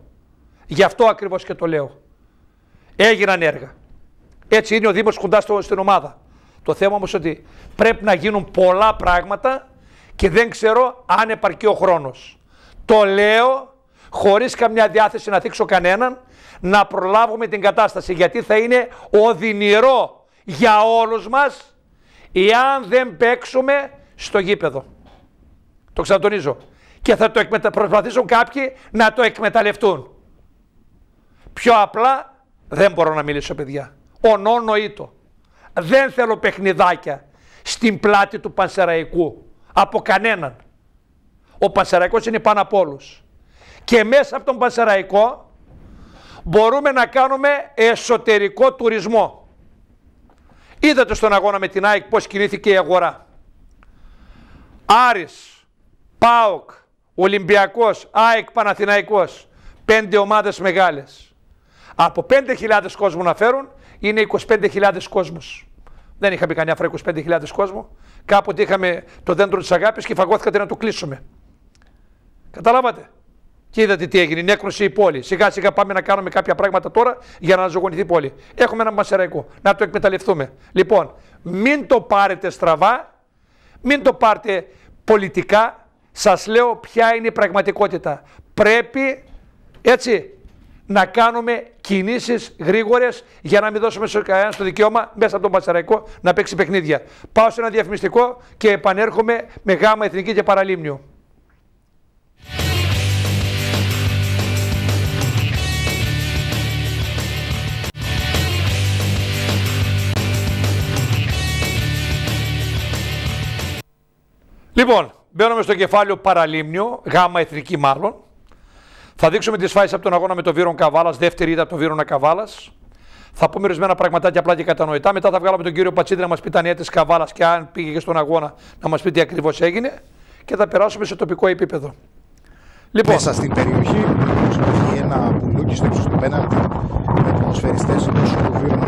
Γι' αυτό ακριβώς και το λέω. Έγιναν έργα. Έτσι είναι ο Δήμος κοντά στην ομάδα. Το θέμα όμως ότι πρέπει να γίνουν πολλά πράγματα και δεν ξέρω αν επαρκεί ο χρόνος. Το λέω χωρίς καμιά διάθεση να θίξω κανέναν να προλάβουμε την κατάσταση γιατί θα είναι οδυνηρό για όλους μας εάν δεν παίξουμε στο γήπεδο. Το ξανατονίζω. Και θα το εκμετα... προσπαθήσουν κάποιοι να το εκμεταλλευτούν. Πιο απλά δεν μπορώ να μιλήσω παιδιά. Ονόνο ήτο. Δεν θέλω παιχνιδάκια στην πλάτη του Πανσεραϊκού. Από κανέναν. Ο Πανσεραϊκός είναι πάνω από όλους. Και μέσα από τον Πανσεραϊκό μπορούμε να κάνουμε εσωτερικό τουρισμό. Είδατε στον αγώνα με την ΑΕΚ πώς κινήθηκε η αγορά. Άρης, ΠΑΟΚ, Ολυμπιακός, ΑΕΚ, Παναθηναϊκός. Πέντε ομάδες μεγάλες. Από 5.000 κόσμο να φέρουν είναι 25.000 κόσμος. Δεν είχαμε κανένα φορά 25.000 κόσμο. Κάποτε είχαμε το δέντρο της αγάπης και φαγώθηκατε να το κλείσουμε. Καταλάβατε; Και είδατε τι έγινε, νέκρωσε η πόλη. Σιγά σιγά πάμε να κάνουμε κάποια πράγματα τώρα για να αναζωογονηθεί η πόλη. Έχουμε ένα μασεραϊκό, να το εκμεταλλευτούμε. Λοιπόν, μην το πάρετε στραβά, μην το πάρετε πολιτικά, σας λέω ποια είναι η πραγματικότητα. Πρέπει έτσι να κάνουμε κινήσεις γρήγορες για να μην δώσουμε σε κανένας το δικαίωμα μέσα από τον Πασαραϊκό να παίξει παιχνίδια. Πάω σε ένα διαφημιστικό και επανέρχομαι με γάμα εθνική και παραλίμνιο. Λοιπόν, Μπαίνουμε στο κεφάλαιο παραλίμνιο, γάμα εθνική μάλλον. Θα δείξουμε τις φάσεις από τον αγώνα με τον Βίρον Καβάλας, δεύτερη είδα από τον Βίρονα Καβάλας. Θα πούμε ορισμένα πραγματάκια απλά και κατανοητά. Μετά θα βγάλουμε τον κύριο Πατσίδη να μας πει τα νέα της Καβάλας και αν πήγε και στον αγώνα να μας πει τι ακριβώς έγινε. Και θα περάσουμε σε τοπικό επίπεδο. Λοιπόν. Μέσα στην περιοχή έχει ένα πουλούκι στο ύψο του πέναλτι με ποδοσφαιριστέ του Βίρονα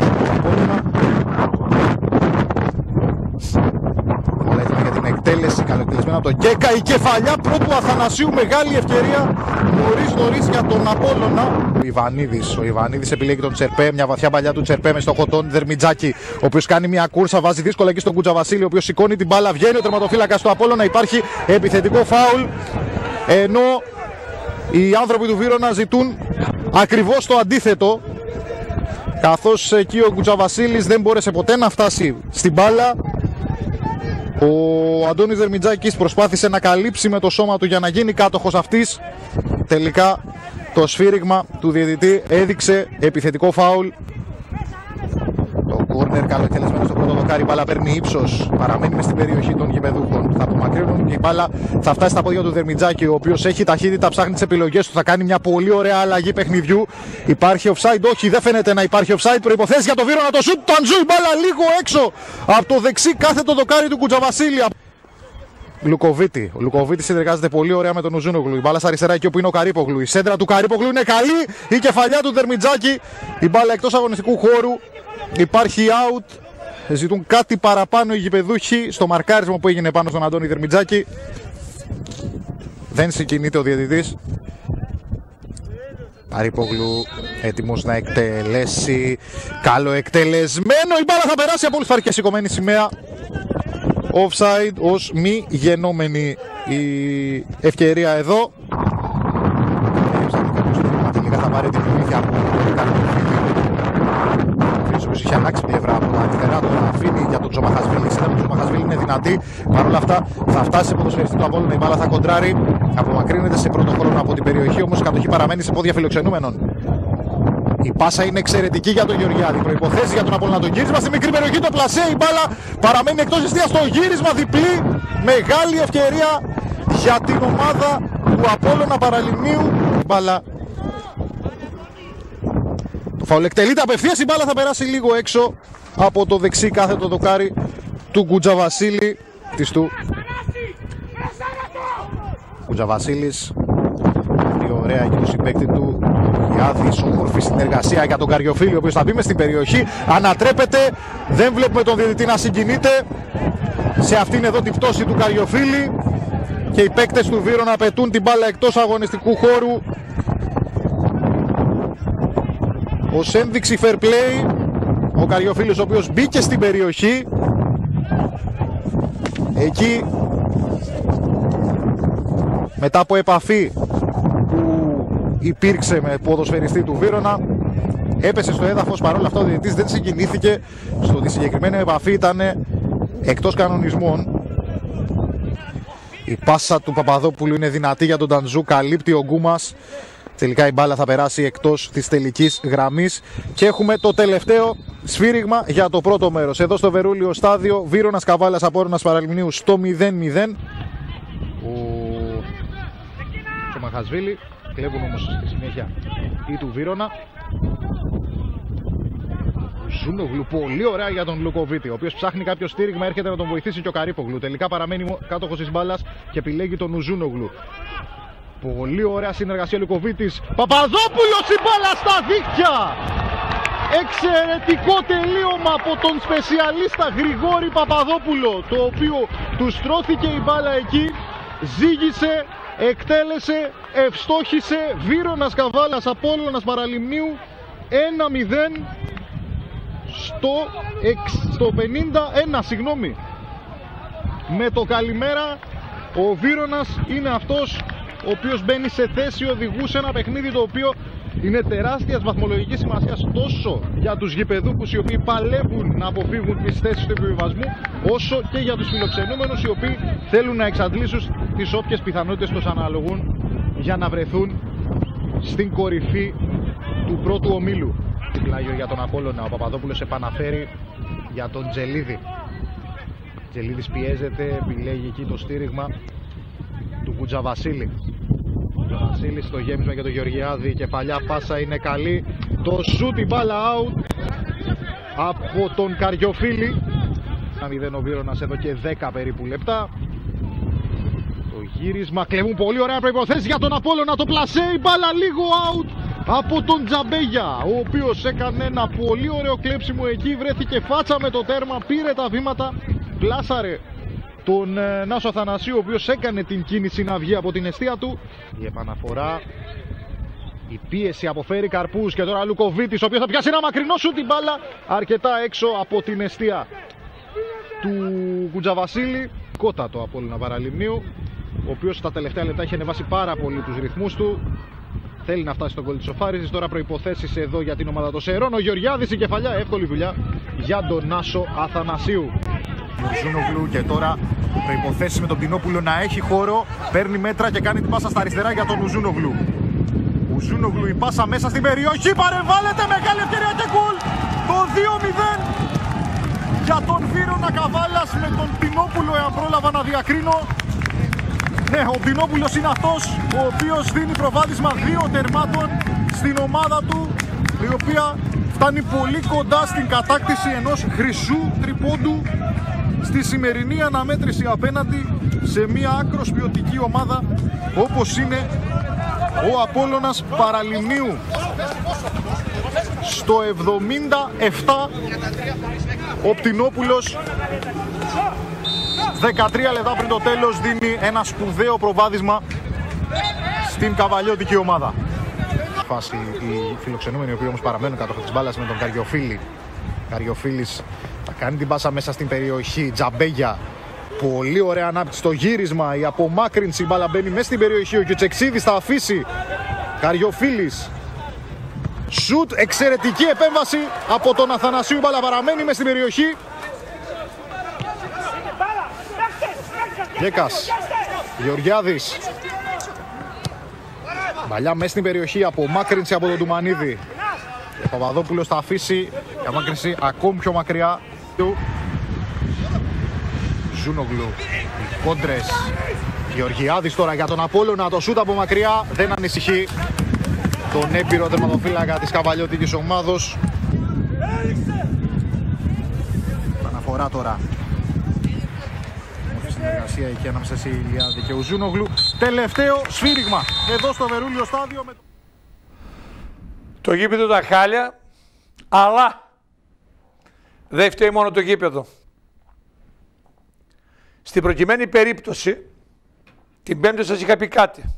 Όλα έτοιμα για την εκτέλεση, καλοεκτελεσμένα από τον Γκέκα. Η κεφαλιά πρώτου Αθανασίου, μεγάλη ευκαιρία νωρίς νωρίς για τον Απόλωνα. Ο Ιβανίδης. Ο Ιβανίδης επιλέγει τον Τσερπέ, μια βαθιά παλιά του Τσερπέ με στόχο τον Δερμιτζάκη, ο οποίος κάνει μια κούρσα, βάζει δύσκολα εκεί στον Κούτζα Βασίλη, ο οποίος σηκώνει την μπάλα, βγαίνει ο τερματοφύλακας του Απόλωνα. Υπάρχει επιθετικό φάουλ. Ενώ οι άνθρωποι του Βίρονα ζητούν ακριβώς το αντίθετο καθώς εκεί ο Κουτσαβασίλης δεν μπόρεσε ποτέ να φτάσει στην μπάλα ο Αντώνης Δερμιτζάκης προσπάθησε να καλύψει με το σώμα του για να γίνει κάτοχος αυτής. Τελικά το σφύριγμα του διαιτητή έδειξε επιθετικό φάουλ Κόρνερ καλοκαιρισμένο στο πρώτο δοκάρι. Η μπάλα παίρνει ύψος. Παραμένει μες στην περιοχή των γηπεδούχων. Θα απομακρύνουν και η μπάλα θα φτάσει στα πόδια του Δερμιτζάκη, ο οποίος έχει ταχύτητα, ψάχνει τις επιλογές του. Θα κάνει μια πολύ ωραία αλλαγή παιχνιδιού. Υπάρχει offside, όχι, δεν φαίνεται να υπάρχει offside. Προποθέσει για το Βίρονα το σουτ. Το Αντζού η μπάλα λίγο έξω από το δεξί κάθετο δοκάρι του Κουτζαβασίλια. Λουκοβίτη. Ο Λουκοβίτη συνεργάζεται πολύ ωραία με τον Ουζούνογλου. Η μπάλα στα αριστερά εκεί όπου είναι ο Καρύπογλου. Η σέντρα του Καρύπογλου είναι καλή. Η κεφαλιά του Δερμιτζάκη. Η μπάλα εκτός αγωνιστικού χώρου. Υπάρχει out. Ζητούν κάτι παραπάνω οι γηπεδούχοι στο μαρκάρισμα που έγινε πάνω στον Αντώνη Δερμιτζάκη. Δεν συγκινείται ο διαιτητής. Παρύπογλου έτοιμος να εκτελέσει. Καλό εκτελεσμένο. Η μπάλα θα περάσει από όλους θα σηκωμένη σημαία. Offside ως μη γενόμενη η ευκαιρία εδώ. Τελικά θα πάρει την βοήθεια από που είχε αλλάξει πλευρά από τα αριστερά, τον αφήνει για τον Τζομαχασβίλη. Σήμερα ο Τζομαχασβίλη είναι δυνατή. Παρ' όλα αυτά θα φτάσει σε ποδοσφαιριστή του Απόλλωνα. Η μπάλα θα κοντράρει. Απομακρύνεται σε πρώτο χρόνο από την περιοχή, όμως η κατοχή παραμένει σε πόδια φιλοξενούμενων. Η πάσα είναι εξαιρετική για τον Γεωργιάδη. Προποθέσει για τον Απόλλωνα τον γύρισμα. Στη μικρή περιοχή το πλασέ. Η μπάλα παραμένει εκτός εστία στο γύρισμα. Διπλή. Μεγάλη ευκαιρία για την ομάδα του Απόλλωνα Παραλιμνίου. Μπάλα Φαουλεκτελείται απευθείας η μπάλα θα περάσει λίγο έξω από το δεξί κάθετο δοκάρι του Κουτζαβασίλη της του Κουτζαβασίλης. Η ωραία εκεί το συμπέκτη του Γιάδης, όμορφη συνεργασία για τον Καριοφίλη ο οποίος θα μπει μες στην περιοχή. Ανατρέπεται, δεν βλέπουμε τον διαιτητή να συγκινείται. Σε αυτήν εδώ την πτώση του Καριοφίλη και οι παίκτες του Βύρου να πετούν την μπάλα εκτός αγωνιστικού χώρου ως ένδειξη fair play ο Καριοφίλος ο οποίος μπήκε στην περιοχή. Εκεί μετά από επαφή που υπήρξε με ποδοσφαιριστή του Βίρονα έπεσε στο έδαφος. Παρόλα αυτά ο διαιτητής δεν συγκινήθηκε στο ότι συγκεκριμένη επαφή ήταν εκτός κανονισμών. Η πάσα του Παπαδόπουλου είναι δυνατή για τον Ταντζού καλύπτει ο Γκούμας Τελικά η μπάλα θα περάσει εκτός της τελικής γραμμής και έχουμε το τελευταίο σφύριγμα για το πρώτο μέρος. Εδώ στο Βερούλιο στάδιο, Βύρονας Καβάλας Απόρρονας Παραλιμνίου στο 0-0. Ο Μαχασβίλη κλέβουν όμως στη συνέχεια ή του Βύρονα. Ζούνογλου, πολύ ωραία για τον Λουκοβίτη, ο οποίος ψάχνει κάποιο στήριγμα, έρχεται να τον βοηθήσει και ο Καρύπογλου. Τελικά παραμένει κάτοχος της μπάλας και επιλέγει τον Ουζούνογλου. Πολύ ωραία συνεργασία Λουκοβίτης. Παπαδόπουλος η μπάλα στα δίχτυα. Εξαιρετικό τελείωμα από τον σπεσιαλίστα Γρηγόρη Παπαδόπουλο το οποίο τους στρώθηκε η μπάλα εκεί ζήγησε, εκτέλεσε, ευστόχησε Βύρονας Καβάλας Απόλλωνας Παραλιμνίου 1-0 στο, στο 51 συγγνώμη με το καλημέρα ο Βύρονας είναι αυτός ο οποίος μπαίνει σε θέση οδηγού σε ένα παιχνίδι το οποίο είναι τεράστιας βαθμολογικής σημασίας τόσο για τους γηπεδούχους οι οποίοι παλεύουν να αποφύγουν τις θέσεις του επιβιβασμού όσο και για τους φιλοξενούμενους οι οποίοι θέλουν να εξαντλήσουν τις όποιες πιθανότητες τους αναλογούν για να βρεθούν στην κορυφή του πρώτου ομίλου. Πλάγιο για τον Απόλλωνα, ο Παπαδόπουλος επαναφέρει για τον Τζελίδη. Τζελίδης πιέζεται, επιλέγει εκεί το στήριγμα του Κουτζαβασίλη. Βασίλη στο γέμισμα για τον Γεωργιάδη. Η κεφαλιά πάσα είναι καλή. Το σούτ η μπάλα out. από τον Καριοφίλη. Να μηδέν ο Βίρονας εδώ και 10 περίπου λεπτά. Το γύρισμα κλεβούν πολύ ωραία προϋποθέσεις για τον Απόλλωνα. Το πλασέ η μπάλα λίγο out από τον Τζαμπέγια ο οποίος έκανε ένα πολύ ωραίο κλέψιμο εκεί βρέθηκε φάτσα με το τέρμα πήρε τα βήματα πλάσαρε τον ε, Νάσο Αθανασίου ο οποίος έκανε την κίνηση να βγει από την αιστεία του η επαναφορά η πίεση αποφέρει καρπούς και τώρα Λουκοβίτης ο οποίος θα πιάσει ένα μακρινό σου την μπάλα αρκετά έξω από την αιστεία του Κουτζαβασίλη κότατο από Απόλλωνα Παραλιμνίου ο οποίος στα τελευταία λεπτά έχει ανεβάσει πάρα πολύ τους ρυθμούς του Θέλει να φτάσει στον κολλή της Σοφάριση. Τώρα προποθέσει εδώ για την ομάδα των Σερών. Ο Γεωργιάδης η κεφαλιά. Εύκολη δουλειά για τον Νάσο Αθανασίου. Ζούνογλου και τώρα προποθέσει με τον Πινόπουλο να έχει χώρο. Παίρνει μέτρα και κάνει την πάσα στα αριστερά για τον Ουζούνογλου. Ουζούνογλου η πάσα μέσα στην περιοχή. Παρεμβάλλεται μεγάλη ευκαιρία και κουλ. Το 2-0 για τον Βίρονα Καβάλα με τον Πινόπουλο εάν πρόλαβα να διακρίνω. Ναι, ο Πινόπουλος είναι αυτός ο οποίος δίνει προβάδισμα δύο τερμάτων στην ομάδα του η οποία φτάνει πολύ κοντά στην κατάκτηση ενός χρυσού τριπώντου στη σημερινή αναμέτρηση απέναντι σε μια άκρος ποιοτική ομάδα όπως είναι ο Απόλλωνας Παραλιμνίου στο 77 ο Πτυνόπουλος 13 λεπτά πριν το τέλος δίνει ένα σπουδαίο προβάδισμα στην καβαλιώτικη ομάδα. Φάση οι φιλοξενούμενοι, οι οποίοι όμως παραμένουν κάτω της μπάλας με τον Καριοφίλη. Καριοφίλης θα κάνει την πάσα μέσα στην περιοχή. Τζαμπέγια. Πολύ ωραία ανάπτυξη στο γύρισμα. Η απομάκρυνση η μπάλα μπαίνει μέσα στην περιοχή. Ο Κιουτσεξίδης θα αφήσει. Καριοφίλης. Σουτ, εξαιρετική επέμβαση από τον Αθανασίου. Η μπάλα παραμένει μέσα στην περιοχή. Γκέκας, Γεωργιάδης. Μπαλιά μέσα στην περιοχή, απομάκρυνση από τον Τουμανίδη. Ο Παπαδόπουλος θα αφήσει η αμάκρυνση ακόμη πιο μακριά του. Ζούνογλου, οι κόντρες. Γεωργιάδης τώρα για τον Απόλλωνα, το σούτ από μακριά δεν ανησυχεί τον έμπειρο τερματοφύλακα της καβαλιώτικης ομάδος. Αναφορά τώρα συνεργασία εκεί ανάμεσα σε Ηλιάδη και Ουζούνογλου. Τελευταίο σφύριγμα εδώ στο Βερούλιο στάδιο. Με... Το γήπεδο τα χάλια, αλλά δεν φταίει μόνο το γήπεδο. Στην προκειμένη περίπτωση, την πέμπτη σας είχα πει κάτι.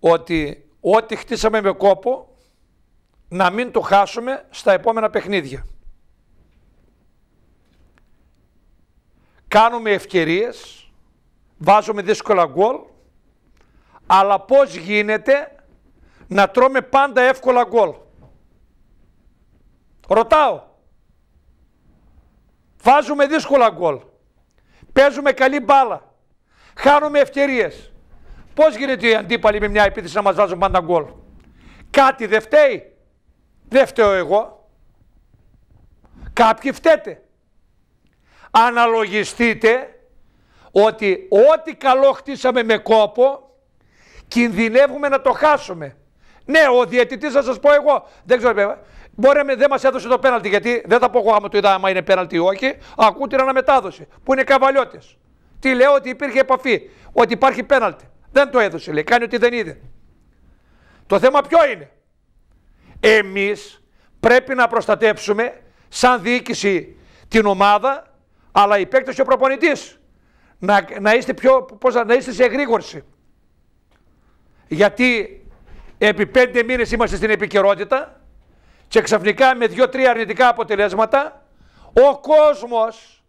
Ότι ό,τι χτίσαμε με κόπο, να μην το χάσουμε στα επόμενα παιχνίδια. κάνουμε ευκαιρίες, βάζουμε δύσκολα γκολ, αλλά πώς γίνεται να τρώμε πάντα εύκολα γκολ; Ρωτάω. Βάζουμε δύσκολα γκολ. Παίζουμε καλή μπάλα. Χάνουμε ευκαιρίες. Πώς γίνεται οι αντίπαλοι με μια επίθεση να μας βάζουν πάντα γκολ; Κάτι δεν φταίει; Δεν φταίω εγώ. Κάποιοι φταίτε αναλογιστείτε ότι ό,τι καλό χτίσαμε με κόπο κινδυνεύουμε να το χάσουμε. Ναι, ο διαιτητής θα σας πω εγώ, δεν ξέρω, μπορεί να δεν μας έδωσε το πέναλτι γιατί δεν θα πω εγώ άμα το είδα άμα είναι πέναλτι ή όχι, ακούω την αναμετάδοση που είναι καβαλιώτες. Τι λέω ότι υπήρχε επαφή, ότι υπάρχει πέναλτι. Δεν το έδωσε λέει, κάνει ότι δεν είδε. Το θέμα ποιο είναι; Εμείς πρέπει να προστατεύσουμε σαν διοίκηση την ομάδα αλλά η παίκτες και ο προπονητής να, να, είστε πιο, πώς, να είστε σε εγρήγορση. Γιατί επί πέντε μήνες είμαστε στην επικαιρότητα και ξαφνικά με δύο-τρία αρνητικά αποτελέσματα ο κόσμος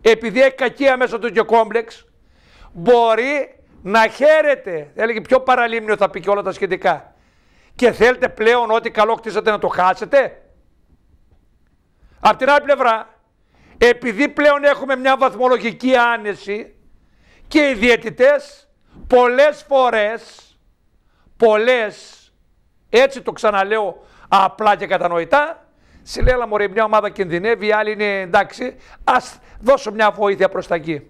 επειδή έχει κακία μέσα του και κόμπλεξ μπορεί να χαίρεται, έλεγε πιο παραλίμνιο θα πει και όλα τα σχετικά και θέλετε πλέον ό,τι καλό χτίσατε να το χάσετε; Απ' την άλλη πλευρά επειδή πλέον έχουμε μια βαθμολογική άνεση και οι διαιτητές πολλές φορές, πολλές, έτσι το ξαναλέω απλά και κατανοητά, σε λέει, μωρέ, μια ομάδα κινδυνεύει, η άλλη είναι εντάξει, ας δώσω μια βοήθεια προς τα εκεί.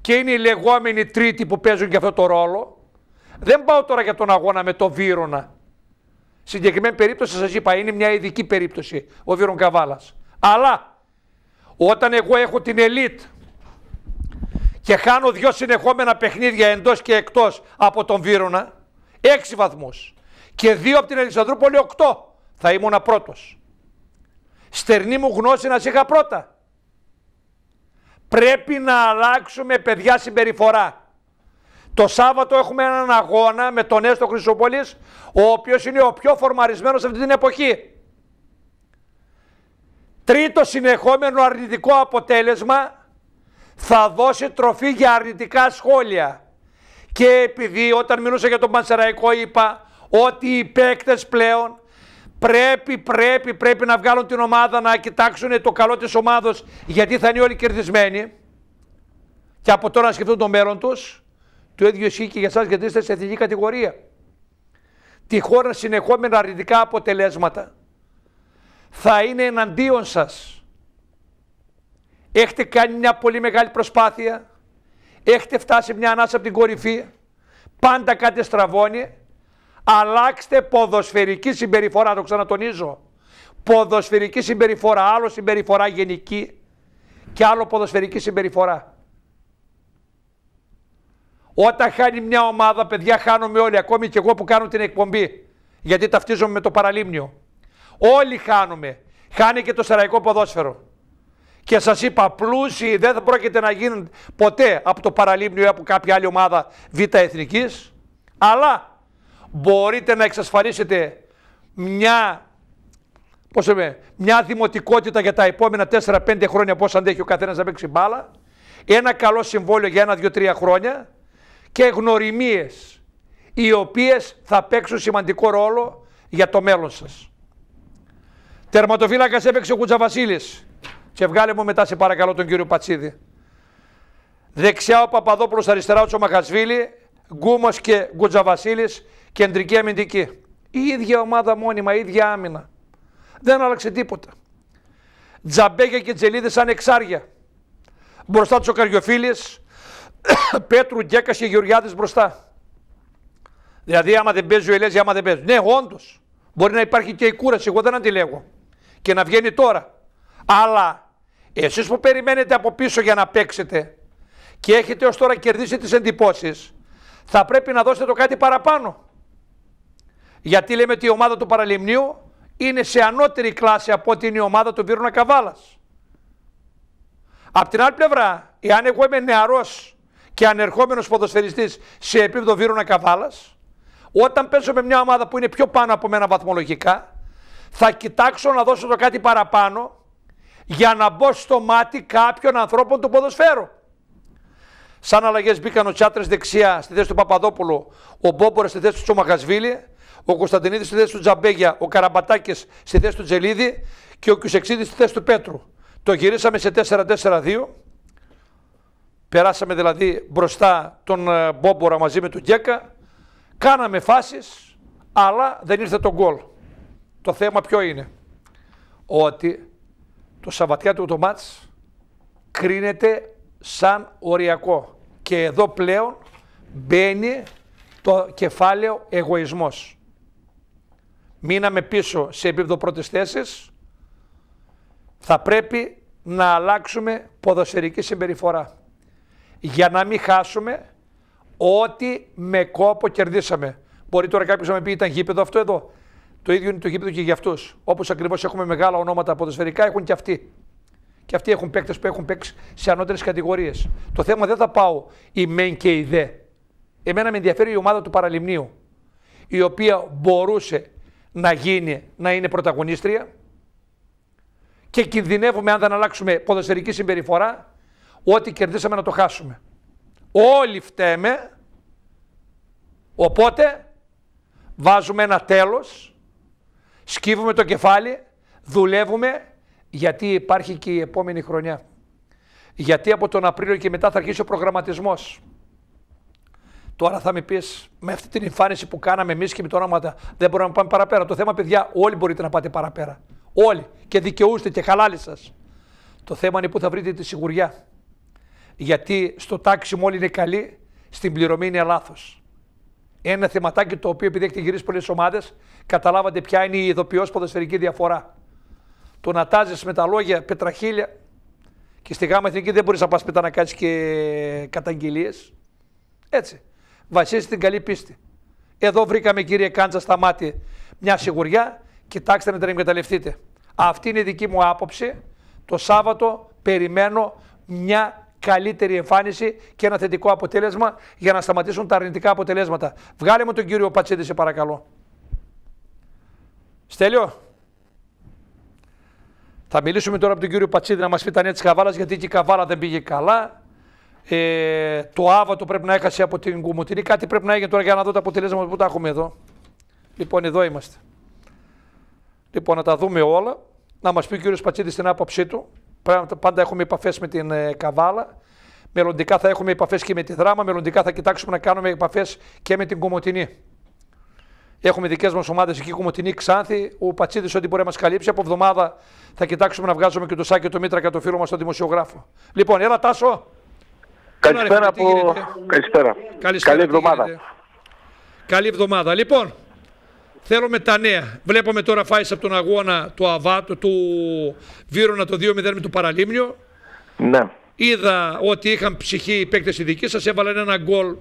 Και είναι οι λεγόμενοι τρίτοι που παίζουν και αυτό το ρόλο. Δεν πάω τώρα για τον αγώνα με το Βύρονα συγκεκριμένη περίπτωση σας είπα είναι μια ειδική περίπτωση ο Βύρον Καβάλας. Αλλά όταν εγώ έχω την ελίτ και χάνω δυο συνεχόμενα παιχνίδια εντός και εκτός από τον Βύρονα, έξι βαθμούς και δύο από την Ελισανδρούπολη οκτώ, θα ήμουν πρώτος. Στερνή μου γνώση να είχα πρώτα. Πρέπει να αλλάξουμε παιδιά συμπεριφορά. Το Σάββατο έχουμε έναν αγώνα με τον Έστω Χρυσοπολής, ο οποίος είναι ο πιο φορμαρισμένος αυτή την εποχή. Τρίτο συνεχόμενο αρνητικό αποτέλεσμα θα δώσει τροφή για αρνητικά σχόλια. Και επειδή όταν μιλούσα για τον Πανσεραϊκό είπα ότι οι παίκτες πλέον πρέπει, πρέπει, πρέπει να βγάλουν την ομάδα να κοιτάξουν το καλό της ομάδος γιατί θα είναι όλοι κερδισμένοι και από τώρα να σκεφτούν το μέλλον τους το ίδιο ισχύει και για εσάς γιατί είστε σε εθνική κατηγορία. Τη χώρα συνεχόμενα αρνητικά αποτελέσματα θα είναι εναντίον σας. Έχετε κάνει μια πολύ μεγάλη προσπάθεια. Έχετε φτάσει μια ανάσα από την κορυφή. Πάντα κάτι στραβώνει. Αλλάξτε ποδοσφαιρική συμπεριφορά, το ξανατονίζω. Ποδοσφαιρική συμπεριφορά, άλλο συμπεριφορά γενική και άλλο ποδοσφαιρική συμπεριφορά. Όταν χάνει μια ομάδα, παιδιά, χάνομαι όλοι, ακόμη και εγώ που κάνω την εκπομπή. Γιατί ταυτίζομαι με το παραλίμνιο. Όλοι χάνουμε. Χάνει και το σεραϊκό ποδόσφαιρο. Και σας είπα, πλούσιοι δεν θα πρόκειται να γίνουν ποτέ από το παραλίμνιο ή από κάποια άλλη ομάδα β' εθνικής. Αλλά μπορείτε να εξασφαλίσετε μια, πώς είμαι, μια δημοτικότητα για τα επόμενα 4-5 χρόνια πώς αντέχει ο καθένας να παίξει μπάλα. Ένα καλό συμβόλαιο για ένα, δύο, τρία χρόνια και γνωριμίες οι οποίες θα παίξουν σημαντικό ρόλο για το μέλλον σας. Τερματοφύλακας έπαιξε ο Κουτζαβασίλης και βγάλε μου μετά σε παρακαλώ τον κύριο Πατσίδη. Δεξιά ο Παπαδόπουλος, αριστερά ο Τσομαχασβίλη, Γκούμος και Γκουτζαβασίλης, κεντρική αμυντική. Η ίδια ομάδα μόνιμα, η ίδια άμυνα. Δεν άλλαξε τίποτα. Τζαμπέγια και τζελίδες σαν εξάρια. Μπροστά τους ο Καριοφίλης, Πέτρου, Γκέκα και Γεωργιάδης μπροστά. Δηλαδή, άμα δεν παίζει ο Ελέζης, άμα δεν παίζει. Ναι, όντως. Μπορεί να υπάρχει και η κούραση, εγώ δεν αντιλέγω. Και να βγαίνει τώρα. Αλλά εσείς που περιμένετε από πίσω για να παίξετε και έχετε ως τώρα κερδίσει τις εντυπώσεις, θα πρέπει να δώσετε το κάτι παραπάνω. Γιατί λέμε ότι η ομάδα του Παραλιμνίου είναι σε ανώτερη κλάση από ότι είναι η ομάδα του Βίρουνα Καβάλας. Απ' την άλλη πλευρά, εάν εγώ είμαι νεαρός και ανερχόμενος ποδοσφαιριστής σε επίπεδο Βίρουνα Καβάλας, όταν παίζω με μια ομάδα που είναι πιο πάνω από μένα βαθμολογικά, θα κοιτάξω να δώσω το κάτι παραπάνω για να μπω στο μάτι κάποιων ανθρώπων του ποδοσφαίρου. Σαν αλλαγές μπήκαν ο Τσάτρες δεξιά στη θέση του Παπαδόπουλου, ο Μπόμπορα στη θέση του Τσομαχασβίλη, ο Κωνσταντινίδης στη θέση του Τζαμπέγια, ο Καραμπατάκης στη θέση του Τζελίδη και ο Κιουσεξίδης στη θέση του Πέτρου. Το γυρίσαμε σε 4-4-2 Περάσαμε δηλαδή μπροστά τον ε, Μπόμπορα μαζί με τον Γκέκα. Κάναμε φάσεις, αλλά δεν ήρθε το γκολ. Το θέμα ποιο είναι; Ότι το Σαββατιάτικο το μάτς κρίνεται σαν οριακό. Και εδώ πλέον μπαίνει το κεφάλαιο εγωισμός. Μείναμε πίσω σε επίπεδο πρώτες θέσεις. Θα πρέπει να αλλάξουμε ποδοσφαιρική συμπεριφορά για να μην χάσουμε ό,τι με κόπο κερδίσαμε. Μπορεί τώρα κάποιος να με πει ήταν γήπεδο αυτό εδώ. Το ίδιο είναι το γήπεδο και για αυτούς. Όπως ακριβώς έχουμε μεγάλα ονόματα ποδοσφαιρικά, έχουν και αυτοί. Και αυτοί έχουν παίκτες που έχουν παίξει σε ανώτερες κατηγορίες. Το θέμα δεν θα πάω η μεν και η δε. Εμένα με ενδιαφέρει η ομάδα του Παραλιμνίου, η οποία μπορούσε να γίνει, να είναι πρωταγωνίστρια και κινδυνεύουμε αν δεν αλλάξουμε ποδοσφαιρική συμπεριφορά ό,τι κερδίσαμε να το χάσουμε. Όλοι φταίμε, οπότε βάζουμε ένα τέλος, σκύβουμε το κεφάλι, δουλεύουμε, γιατί υπάρχει και η επόμενη χρονιά. Γιατί από τον Απρίλιο και μετά θα αρχίσει ο προγραμματισμός. Τώρα θα με πεις, με αυτή την εμφάνιση που κάναμε εμείς και με το όνομα δεν μπορούμε να πάμε παραπέρα. Το θέμα, παιδιά, όλοι μπορείτε να πάτε παραπέρα. Όλοι. Και δικαιούστε και χαλάλι σας. Το θέμα είναι που θα βρείτε τη σιγουριά γιατί στο τάξιμο όλοι είναι καλοί, στην πληρωμή είναι λάθος. ένα θεματάκι το οποίο επειδή έχετε γυρίσει πολλές ομάδες, καταλάβατε ποια είναι η ειδοποιώς ποδοσφαιρική διαφορά. Το να τάζεις με τα λόγια πετραχίλια και στη γάμα εθνική δεν μπορείς να πας μετά να κάνεις και καταγγελίες. Έτσι. Βασίζει την καλή πίστη. Εδώ βρήκαμε κύριε Κάντζα στα μάτια μια σιγουριά. Κοιτάξτε να την εκμεταλλευτείτε. Αυτή είναι η δική μου άποψη. Το Σάββατο περιμένω μια καλύτερη εμφάνιση και ένα θετικό αποτέλεσμα για να σταματήσουν τα αρνητικά αποτελέσματα. Βγάλε μου τον κύριο Πατσίδη, σε παρακαλώ. Στέλιο. Θα μιλήσουμε τώρα από τον κύριο Πατσίδη να μας πει τα νέα της Καβάλας γιατί και η Καβάλα δεν πήγε καλά. Ε, το Άβατο πρέπει να έχασε από την Κουμουτινή. Κάτι πρέπει να έγινε τώρα για να δω τα αποτελέσματα που τα έχουμε εδώ. Λοιπόν, εδώ είμαστε. Λοιπόν, να τα δούμε όλα. Να μας πει ο κύριος Πατσίδης την άποψή του. Πάντα έχουμε επαφές με την ε, Καβάλα. Μελλοντικά θα έχουμε επαφές και με τη Δράμα. Μελλοντικά θα κοιτάξουμε να κάνουμε επαφές και με την Κομωτινή. Έχουμε δικές μας ομάδες εκεί, Κομωτινή, Ξάνθη. Ο Πατσίδης, ό,τι μπορεί να μας καλύψει. Από εβδομάδα θα κοιτάξουμε να βγάζουμε και το Σάκη το Μήτρα και το φίλο μας τον δημοσιογράφο. Λοιπόν, έλα Τάσο. Καλησπέρα από... Καλησπέρα. Καλησπέρα. Καλή εβδομάδα. Καλή εβδομάδα. Λοιπόν, Θέλουμε τα νέα. Βλέπουμε τώρα φάεις από τον αγώνα του Αβάτου, του Βύρονα το 2-0 με το Παραλίμνιο. Ναι. Είδα ότι είχαν ψυχή οι παίκτες οι δικοί σας. Έβαλαν ένα γκολ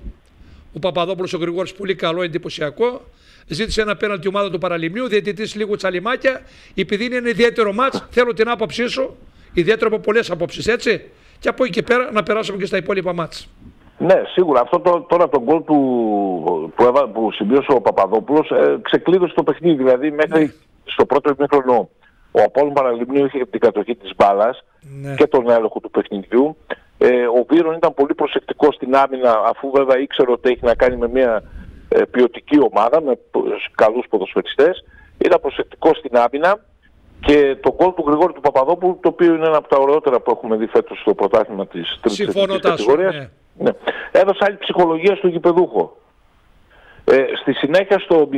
ο Παπαδόπουλος ο Γρηγόρης πολύ καλό, εντυπωσιακό. Ζήτησε ένα πέναλτι ομάδα του Παραλιμνίου, διαιτητής λίγο τσαλιμάκια. Επειδή είναι ένα ιδιαίτερο μάτς, θέλω την άποψή σου, ιδιαίτερο από πολλές απόψεις, έτσι. Και από εκεί και πέρα να περάσουμε και στα υπόλοιπα μάτς. Ναι, σίγουρα. Αυτό το, τώρα το γκολ του, που, που συμπίωσε ο Παπαδόπουλος ε, ξεκλείδωσε το παιχνίδι. Δηλαδή μέχρι ναι. στο πρώτο ημίχρονο ο Απόλλων Παραλιμνίου είχε την κατοχή της μπάλας ναι. και τον έλεγχο του παιχνιδιού. Ε, ο Βίρον ήταν πολύ προσεκτικός στην άμυνα αφού βέβαια ήξερε ότι έχει να κάνει με μια ε, ποιοτική ομάδα με καλούς ποδοσφαιριστές. Ήταν προσεκτικός στην άμυνα και το γκολ του Γρηγόρη του Παπαδόπουλου το οποίο είναι ένα από τα ωραιότερα που έχουμε δει φέτος στο πρωτάθλημα της τρίτης κατηγορίας. Ναι. Ναι. Έδωσε άλλη ψυχολογία στο γηπεδούχο. Ε, στη συνέχεια στο 0-1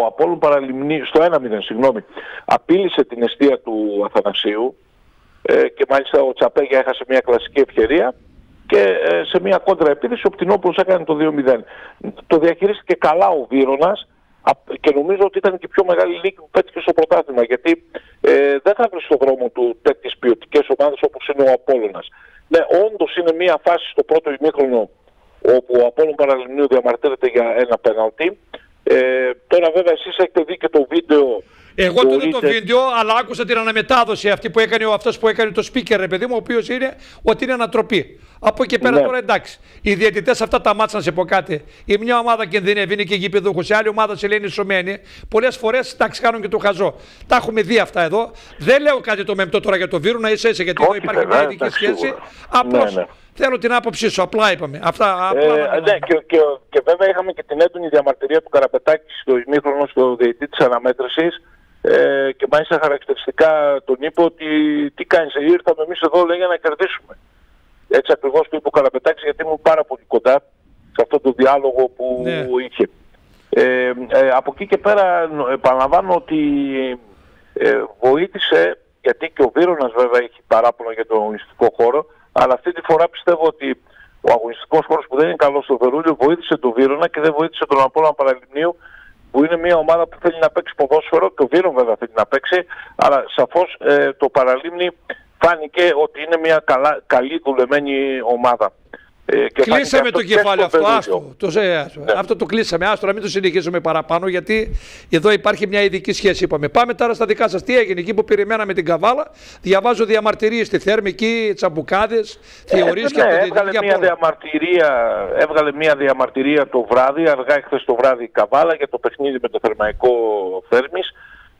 ο Απόλλων Παραλιμνή, στο 1-0 συγγνώμη, απείλησε την αιστεία του Αθανασίου ε, και μάλιστα ο Τσαπέγια έχασε μια κλασική ευκαιρία και ε, σε μια κόντρα επίθεση ο Πτυνόπουλος έκανε το 2-0. Το διαχειρίστηκε καλά ο Βύρονας και νομίζω ότι ήταν και η πιο μεγάλη νίκη που πέτυχε στο πρωτάθλημα γιατί ε, δεν θα βρεις στον δρόμο του τέτοιες ποιοτικές ομάδες όπως είναι ο Απόλλωνας. Ναι, όντως είναι μια φάση στο πρώτο ημίχρονο όπου ο Απόλλων Παραλιμνίου διαμαρτύρεται για ένα πέναλτι. Ε, τώρα βέβαια εσείς έχετε δει και το βίντεο εγώ το δω το βίντεο, αλλά άκουσα την αναμετάδοση αυτή που έκανε ο αυτός που έκανε το speaker, ρε παιδί μου, ο οποίος είναι ότι είναι ανατροπή. Από εκεί πέρα ναι. τώρα εντάξει. Οι διαιτητές αυτά τα μάτσα να σε πω κάτι. Η μια ομάδα κινδυνεύει, είναι και γηπεδούχο. Η άλλη ομάδα σε λένε ισομένη. Πολλές φορές εντάξει κάνουν και το χαζό. Τα έχουμε δει αυτά εδώ. Δεν λέω κάτι το μεμπτό τώρα για το βίρου, να είσαι έτσι, γιατί εδώ υπάρχει μια ειδική σχέση. Απλώ ναι, ναι. θέλω την άποψή σου. Απλά είπαμε. Αυτά, απλά ε, ναι, και, και, και, βέβαια είχαμε και την έντονη διαμαρτυρία του Καραπετάκη στο ημίχρονο στο διαιτητή της αναμέτρησης ε, και μάλιστα χαρακτηριστικά τον είπε ότι τι κάνεις, ε, ήρθαμε εμείς εδώ λέει για να κερδίσουμε. Έτσι ακριβώς το είπε ο Καραπετάκης γιατί ήμουν πάρα πολύ κοντά σε αυτό το διάλογο που ναι. είχε. Ε, ε, από εκεί και πέρα επαναλαμβάνω ότι ε, βοήθησε, γιατί και ο Βίρονας βέβαια έχει παράπονο για τον αγωνιστικό χώρο, αλλά αυτή τη φορά πιστεύω ότι ο αγωνιστικός χώρος που δεν είναι καλός στο Βερούλιο βοήθησε τον Βίρονα και δεν βοήθησε τον Απόλλωνα Παραλιμνίου που είναι μια ομάδα που θέλει να παίξει ποδόσφαιρο και ο Βίρο βέβαια θέλει να παίξει, αλλά σαφώς ε, το Παραλίμνη φάνηκε ότι είναι μια καλά, καλή δουλεμένη ομάδα. Ε, κλείσαμε το κεφάλαιο αυτό. Άστο, το, ναι. Αυτό το κλείσαμε. Άστο, να μην το συνεχίσουμε παραπάνω, γιατί εδώ υπάρχει μια ειδική σχέση. Είπαμε. Πάμε τώρα στα δικά σας. Τι έγινε εκεί που περιμέναμε την καβάλα. Διαβάζω διαμαρτυρίες στη Θέρμη, εκεί τσαμπουκάδες. Θεωρείς ε, και ναι, έβγαλε μια, διαμαρτυρία, έβγαλε μια διαμαρτυρία το βράδυ, αργά χθε το βράδυ η καβάλα για το παιχνίδι με το θερμαϊκό Θέρμης.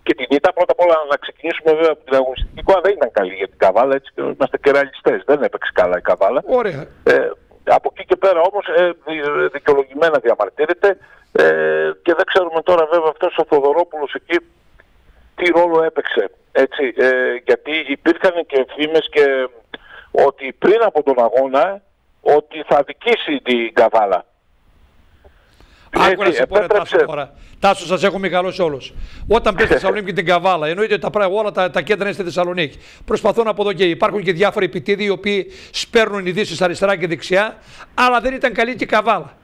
Και την ήττα πρώτα απ' όλα να ξεκινήσουμε βέβαια από την αγωνιστική εικόνα δεν ήταν καλή για την Καβάλα, έτσι και είμαστε και ρεαλιστές. Δεν έπαιξε καλά η Καβάλα. Ωραία. Ε, από εκεί και πέρα όμως ε, δικαιολογημένα διαμαρτύρεται ε, και δεν ξέρουμε τώρα βέβαια αυτός ο Θοδωρόπουλος εκεί τι ρόλο έπαιξε. Έτσι, ε, γιατί υπήρχαν και φήμες και ότι πριν από τον αγώνα ότι θα δικήσει την Καβάλα. Άκου να σε πω Τάσο τώρα. Τάσο σας έχω μεγαλώσει όλους. Όταν πες στη Θεσσαλονίκη και την Καβάλα, εννοείται τα πράγματα, όλα τα, τα κέντρα είναι στη Θεσσαλονίκη. Προσπαθώ να πω εδώ και υπάρχουν και διάφοροι επιτίδοι οι οποίοι σπέρνουν ειδήσεις αριστερά και δεξιά, αλλά δεν ήταν καλή και η Καβάλα.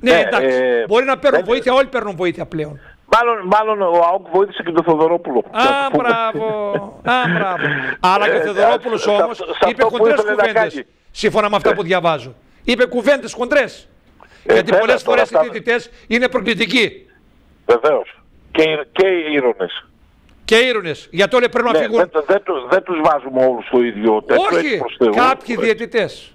Ναι, Ναι, εντάξει. ε, Μπορεί να παίρνουν δεν- βοήθεια, όλοι παίρνουν βοήθεια πλέον. Μάλλον, μάλλον ο ΑΟΚ βοήθησε και τον Θοδωρόπουλο. Α, Να το πούμε. μπράβο. Α, μπράβο. Αλλά και ο Ε, Θεοδωρόπουλο σε όμως αυτό- σε είπε αυτό που κοντρές ήθελε να κουβέντες. κάνει. Σύμφωνα με αυτά που διαβάζω. Είπε κουβέντες κοντρές. Ε, Γιατί βέβαια, πολλές τώρα φορές οι αυτά- διαιτητές είναι προκλητικοί Βεβαίως. Και, οι- και οι ήρωνες. και ήρωνες. Γιατί όλοι πρέπει να Ναι, φύγουν. δεν, δεν, τους- δεν τους βάζουμε όλους στο ίδιο τέτοιο, έτσι Όχι, προς Θεού. κάποιοι διαιτητές.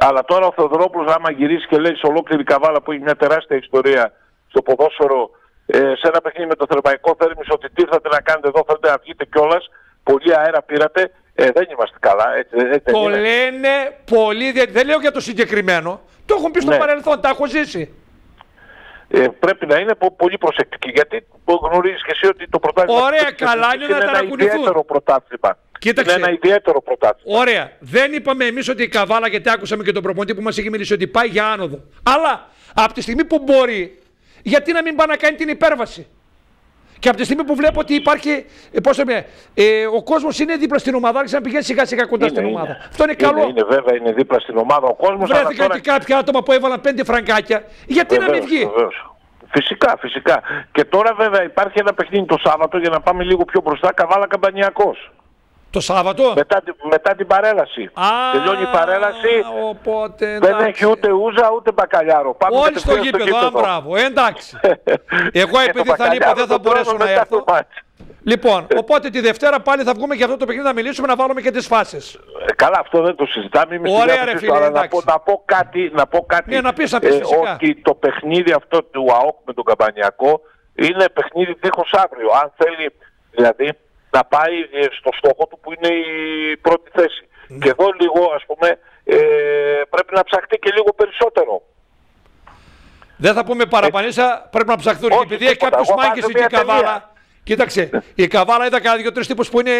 Αλλά τώρα ο Θεοδωρόπουλος άμα γυρίσει και λέει σε ολόκληρη καβάλα που έχει μια τεράστια ιστορία στο ποδόσφαιρο ε, σε ένα παιχνίδι με το θερμαϊκό θέρμις ότι τι ήρθατε να κάνετε εδώ, θέλετε να βγείτε κιόλας, πολύ αέρα πήρατε, ε, δεν είμαστε καλά. Έτσι, έτσι δεν Το είναι. λένε πολλοί διαιτητέ. Δεν λέω για το συγκεκριμένο. Το έχουν πει στο Ναι. παρελθόν, τα έχω ζήσει. Ε, πρέπει να είναι πο- πολύ προσεκτικοί γιατί γνωρίζεις και εσύ ότι το πρωτάθλημα Ωραία, της καλά Εθνικής είναι να είναι ένα ταρακουνηθούν. ιδιαίτερο πρωτάθλημα. Κοίταξε. Είναι ένα ιδιαίτερο πρωτάθλημα. Ωραία. Δεν είπαμε εμείς ότι η καβάλα, γιατί άκουσαμε και τον προπονητή που μας έχει μιλήσει ότι πάει για άνοδο. Αλλά από τη στιγμή που μπορεί, γιατί να μην πάει να κάνει την υπέρβαση; Και από τη στιγμή που βλέπω ότι υπάρχει. ε, Πώς το λέμε, ε, ο κόσμος είναι δίπλα στην ομάδα, άρχισε να πηγαίνει σιγά σιγά κοντά στην Είναι, ομάδα. είναι. Αυτό είναι καλό. Είναι, είναι βέβαια, είναι δίπλα στην ομάδα ο κόσμος. αλλά Βρέθηκαν τώρα... και κάποια άτομα που έβαλαν πέντε φραγκάκια. Γιατί να μην Βεβαίως, βγει; βεβαίως. Φυσικά, φυσικά. Και τώρα βέβαια υπάρχει ένα παιχνίδι το Σάββατο για να πάμε λίγο πιο μπροστά, Καβάλα Καμπανιακός. Το Σάββατο; Μετά, την- μετά την παρέλαση. Α, Τελειώνει η παρέλαση, Οπότε, δεν εντάξει. έχει ούτε ούζα ούτε μπακαλιάρο. Πάμε Όλοι στο κατευθείαν γήπεδο, α, μπράβο, εντάξει. Εγώ Και επειδή το θα λείπω μπακαλιάρο δεν θα το μπορέσω τρώμε να μετά το έρθω. μάτς. Λοιπόν, οπότε τη Δευτέρα πάλι θα βγούμε για αυτό το παιχνίδι να μιλήσουμε, να βάλουμε και τις φάσεις. Ε, καλά, αυτό δεν το συζητάμε. Είμαι στην Ωραία, διάθεσή ρε σου, φίλε, αλλά να εντάξει. πω, να πω κάτι, να πω κάτι Ναι, να πεις, να πεις, φυσικά. ότι το παιχνίδι αυτό του ΑΟΚ με τον Καμπανιακό είναι παιχνίδι δίχως αύριο. Αν θέλει δηλαδή να πάει ε, στο στόχο του που είναι η πρώτη θέση. Ναι. Και εδώ λίγο ας πούμε ε, πρέπει να ψαχτεί και λίγο περισσότερο. Δεν θα πούμε παραπανίσα, πρέπει να ψαχθούν. Και Όχι, επειδή έχει τίποτα. κάποιους Εγώ μάγκες βάζω εκεί η μια ταινία. Καβάλα. Κοίταξε, η Καβάλα είδα κανένα δύο-τρεις τύπους που είναι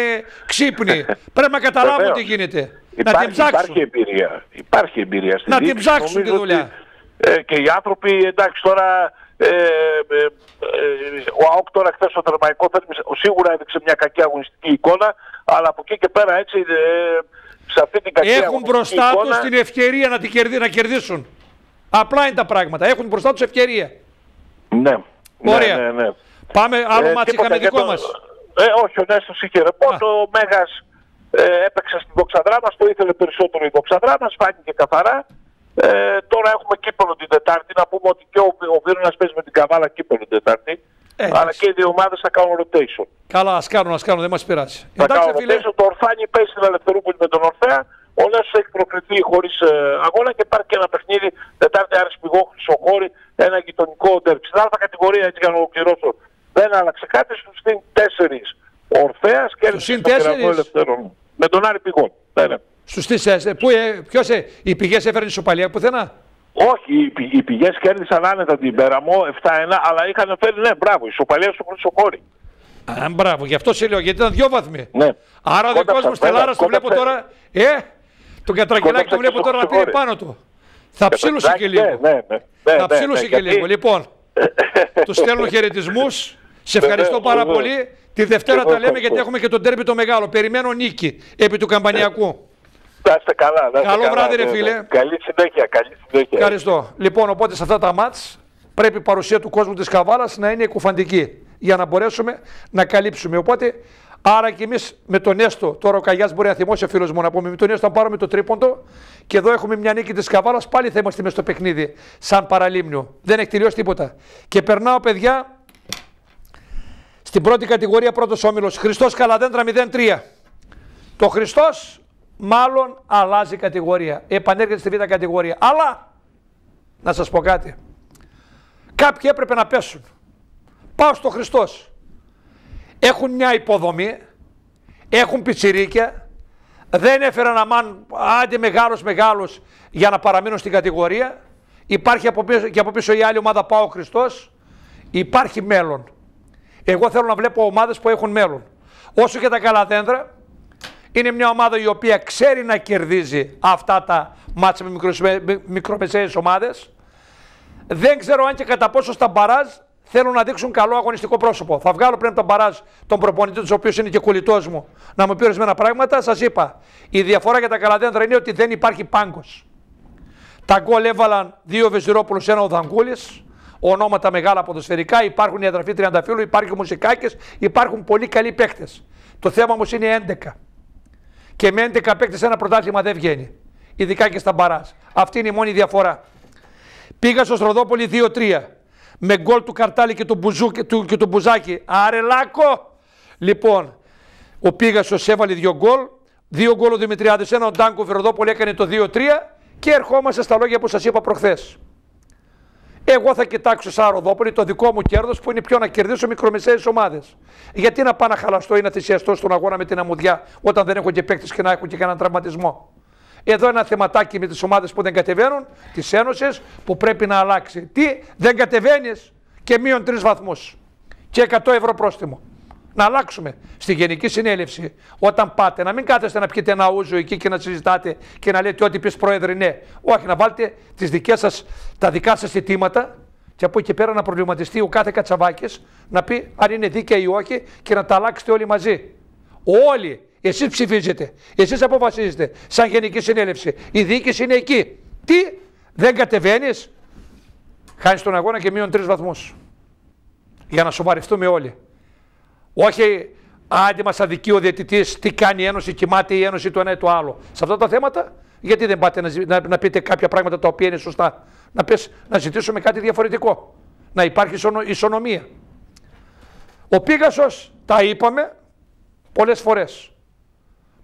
ξύπνοι. πρέπει να καταλάβουν Βεβαίως. τι γίνεται. να Υπάρχει, την ψάξουν. υπάρχει εμπειρία. Υπάρχει εμπειρία στην Να την διοίκηση. ψάξουν τη Νομίζω δουλειά. ότι, ε, και οι άνθρωποι, εντάξει τώρα, ε, ε, ε, ο ΑΟΚ τώρα χθες στο θερμαϊκό θέρμις, σίγουρα έδειξε μια κακή αγωνιστική εικόνα, αλλά από εκεί και πέρα έτσι, ε, σε αυτή την κακή Έχουν αγωνιστική μπροστά εικόνα, τους την ευκαιρία να, την κερδί, να κερδίσουν. Απλά είναι τα πράγματα. Έχουν μπροστά τους ευκαιρία. Ναι, Ωραία. ναι, ναι, ναι. Πάμε, άλλο Ε, ματς τίποτα είχαμε για δικό το- μας. Ε, όχι, ο Νέστος είχε ρεπό το, ο Μέγας ε, έπαιξε στην Δόξα Δράμας, το ήθελε περισσότερο η Δόξα Δράμας, φάνηκε καθαρά. Ε, τώρα έχουμε κύπελλο την Τετάρτη, να πούμε ότι και ο, ο Βύρωνας παίζει με την Καβάλα κύπελλο την Τετάρτη. Ε, αλλά εντάξει. και οι δύο ομάδες θα κάνουν rotation. Καλά, ας κάνουν, ας κάνουν, δεν μας πειράζει. Θα Εντάξει, κάνουν φίλε. rotation. Το Ορφάνι παίζει στην Ελευθερούπολη με τον Ορφέα. Ο Νέσος έχει προκριθεί χωρίς ε, αγώνα και υπάρχει και ένα παιχνίδι Τετάρτη Άρης Πηγό Χρυσοχώρη, ένα γειτονικό ντέρμπι. Στην άλλη κατηγορία, έτσι για να ολοκληρώσω, δεν άλλαξε κάτι, στους συν τέσσερις ο Ορφέας και συν στο Πειραμό τέσσερις; Ελευθερών. Με τον Άρη Πηγό. Ναι, ναι. Στους τις, ε, πού, ε, ποιος, ε, οι πηγές έφεραν ισοπαλία πουθενά; Όχι, οι, πη- οι πηγές κέρδισαν άνετα την Πέραμο 7-1, αλλά είχαν φέρει, ναι, μπράβο, ισοπαλία στο Χρυσοχώρη. Α, μπράβο, γι' αυτό σε λέω, γιατί ήταν δυο βαθμοί. Ναι. Άρα ο δικός Κόνταψαν, μου Στελάρας το βέβαια, βλέπω τώρα, ε, τον Κατρακυλάκη Κόνταψαν το βλέπω και τώρα να στο πήρε Χρυσοχώρη. πάνω του. Θα ψήλωσε και Εντάξει, λίγο. Ναι, ναι, ναι, ναι, Θα ναι, ψήλωσε ναι, και γιατί- λίγο. Λοιπόν, τους στέλνω χαιρετισμούς. Σε ευχαριστώ Βεβαίως, πάρα βεβαίως. πολύ. Τη Δευτέρα Εγώ τα λέμε ευχαριστώ. γιατί έχουμε και τον τέρμπι το μεγάλο. Περιμένω νίκη επί του Καμπανιακού. Να είστε καλά. να είστε Καλό καλά, βράδυ, ρε ναι, ναι. φίλε. Καλή συνέχεια, καλή συνέχεια. Ευχαριστώ. Λοιπόν, οπότε σε αυτά τα μάτς πρέπει η παρουσία του κόσμου της Καβάλας να είναι κουφαντική για να μπορέσουμε να καλύψουμε. Οπότε, άρα και εμείς με τον Έστω, τώρα ο Καγιάς μπορεί να θυμώσει ο φίλος μου να πούμε, με τον Έστω να πάρουμε το τρίποντο και εδώ έχουμε μια νίκη της Καβάλας, πάλι θα είμαστε μέσα στο παιχνίδι, σαν παραλίμνιο. Δεν έχει τελειώσει τίποτα. Και περνάω, παιδιά, στην πρώτη κατηγορία πρώτος όμιλος, Χριστός Καλαδέντρα 0-3. Το Χριστός μάλλον αλλάζει κατηγορία. Επανέρχεται στη β' κατηγορία. Αλλά, να σας πω κάτι. Κάποιοι έπρεπε να πέσουν. Πάω στο Χριστός. Έχουν μια υποδομή, έχουν πιτσιρίκια, δεν έφεραν αμάν άντε μεγάλος μεγάλος για να παραμείνουν στην κατηγορία. Υπάρχει από πίσω, και από πίσω η άλλη ομάδα πάω ο Χριστός. Υπάρχει μέλλον. Εγώ θέλω να βλέπω ομάδες που έχουν μέλλον. Όσο και τα καλά δέντρα, είναι μια ομάδα η οποία ξέρει να κερδίζει αυτά τα μάτια με μικρος- με μικρομεσαίες ομάδες. Δεν ξέρω αν και κατά πόσο στα μπαράζ θέλουν να δείξουν καλό αγωνιστικό πρόσωπο. Θα βγάλω πριν από τα μπαράζ τον προπονητή τους, ο οποίος είναι και κολλητός μου, να μου πει ορισμένα πράγματα. Σας είπα, η διαφορά για τα καλαδέντρα είναι ότι δεν υπάρχει πάγκος. Τα γκολ έβαλαν δύο Βεζιρόπουλο, ένα ο Δαγκούλη. Ονόματα μεγάλα ποδοσφαιρικά. Υπάρχουν οι αδερφοί Τριανταφύλου, υπάρχουν μουσικάκε, υπάρχουν πολύ καλοί παίκτες. Το θέμα όμως είναι 11. Και με 11 παίκτες ένα πρωτάθλημα δεν βγαίνει. Ειδικά και στα μπαράζ. Αυτή είναι η μόνη διαφορά. Πήγα στο Στροδόπολη 2-3. Με γκολ του Καρτάλη και του, Μπουζού, και του, και του Μπουζάκη. Αρελάκο! Λοιπόν, ο Πίγασο έβαλε δύο γκολ. Δύο γκολ ο Δημητριάδης. Ένα ο Ντάνκο Βεροδόπολη έκανε το 2-3. Και ερχόμαστε στα λόγια που σας είπα προχθές. Εγώ θα κοιτάξω σαν Ροδόπολη το δικό μου κέρδος που είναι πιο να κερδίσω μικρομεσαίες ομάδες. Γιατί να πάω να χαλαστώ ή να θυσιαστώ στον αγώνα με την αμμουδιά όταν δεν έχω και παίκτη και να έχω και κανέναν τραυματισμό. Εδώ ένα θεματάκι με τις ομάδες που δεν κατεβαίνουν, τις Ένωση, που πρέπει να αλλάξει. Τι, δεν κατεβαίνεις και μείον τρεις βαθμούς. Και 100 ευρώ πρόστιμο. Να αλλάξουμε στη Γενική Συνέλευση. Όταν πάτε, να μην κάθεστε να πιείτε ένα ούζο εκεί και να συζητάτε και να λέτε ό,τι πεις πρόεδρε, ναι. Όχι, να βάλετε τις δικές σας, τα δικά σας αιτήματα και από εκεί πέρα να προβληματιστεί ο κάθε κατσαβάκης να πει αν είναι δίκαια ή όχι και να τα αλλάξετε όλοι μαζί. Όλοι εσείς ψηφίζετε, εσείς αποφασίζετε σαν Γενική Συνέλευση. Η διοίκηση είναι εκεί. Τι, δεν κατεβαίνεις, χάνεις τον αγώνα και μείον τρεις βαθμούς. Για να σοβαρευτούμε όλοι. Όχι, άντε μας αδικεί ο διαιτητής, τι κάνει η Ένωση, κοιμάται η Ένωση το ένα ή το άλλο. Σε αυτά τα θέματα, γιατί δεν πάτε να, να, πείτε κάποια πράγματα τα οποία είναι σωστά; Να, πες, να ζητήσουμε κάτι διαφορετικό. Να υπάρχει ισονομία. Ο Πίγασος, τα είπαμε πολλές φορές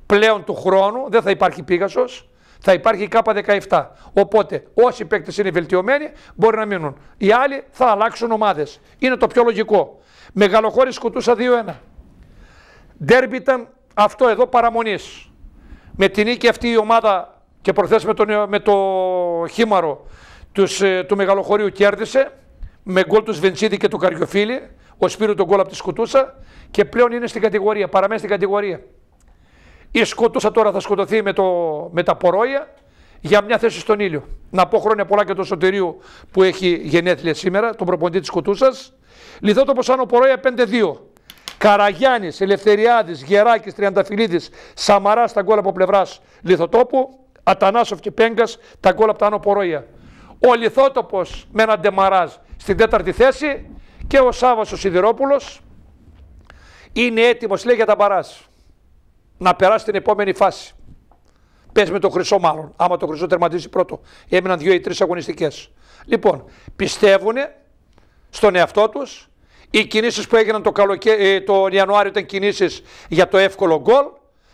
πλέον του χρόνου δεν θα υπάρχει Πίγασος, θα υπάρχει η K17. Οπότε όσοι παίκτες είναι βελτιωμένοι μπορεί να μείνουν. Οι άλλοι θα αλλάξουν ομάδες. Είναι το πιο λογικό. Μεγαλοχώρη σκουτούσα 2-1. Ντέρμπι ήταν αυτό εδώ παραμονής. Με την νίκη αυτή η ομάδα και προθέσει με, με το χήμαρο τους, ε, του Μεγαλοχωρίου κέρδισε με γκολ του Σβεντσίδη και του Καριοφίλη. Ο Σπύρου τον γκολ από τη Σκουτούσα και πλέον είναι στην κατηγορία, παραμένει στην κατηγορία. Η Σκοτούσα τώρα θα σκοτωθεί με, το, με τα πορόια για μια θέση στον ήλιο. Να πω χρόνια πολλά και το Σωτηρίου που έχει γενέθλια σήμερα, τον προποντή της Σκοτούσας. Λιθότοπο Άνω Πορόια 5-2. Καραγιάννης, Ελευθεριάδης, Γεράκης, Τριανταφυλλίδης, Σαμαράς στα γκολ από πλευράς Λιθοτόπου. Ατανάσοφ και Πέγκας τα γκολ από τα Άνω Πορόια. Ο Λιθότοπος με έναν Ντεμαράζ στην τέταρτη θέση και ο Σάβα ο Σιδηρόπουλος είναι έτοιμος λέει για τα μπαράζ να περάσει την επόμενη φάση. Πες με το χρυσό, μάλλον. Άμα το χρυσό τερματίσει πρώτο. Έμειναν δύο ή τρεις αγωνιστικές. Λοιπόν, πιστεύουν στον εαυτό τους. Οι κινήσεις που έγιναν το καλοκαι... Ε, τον Ιανουάριο ήταν κινήσεις για το εύκολο γκολ.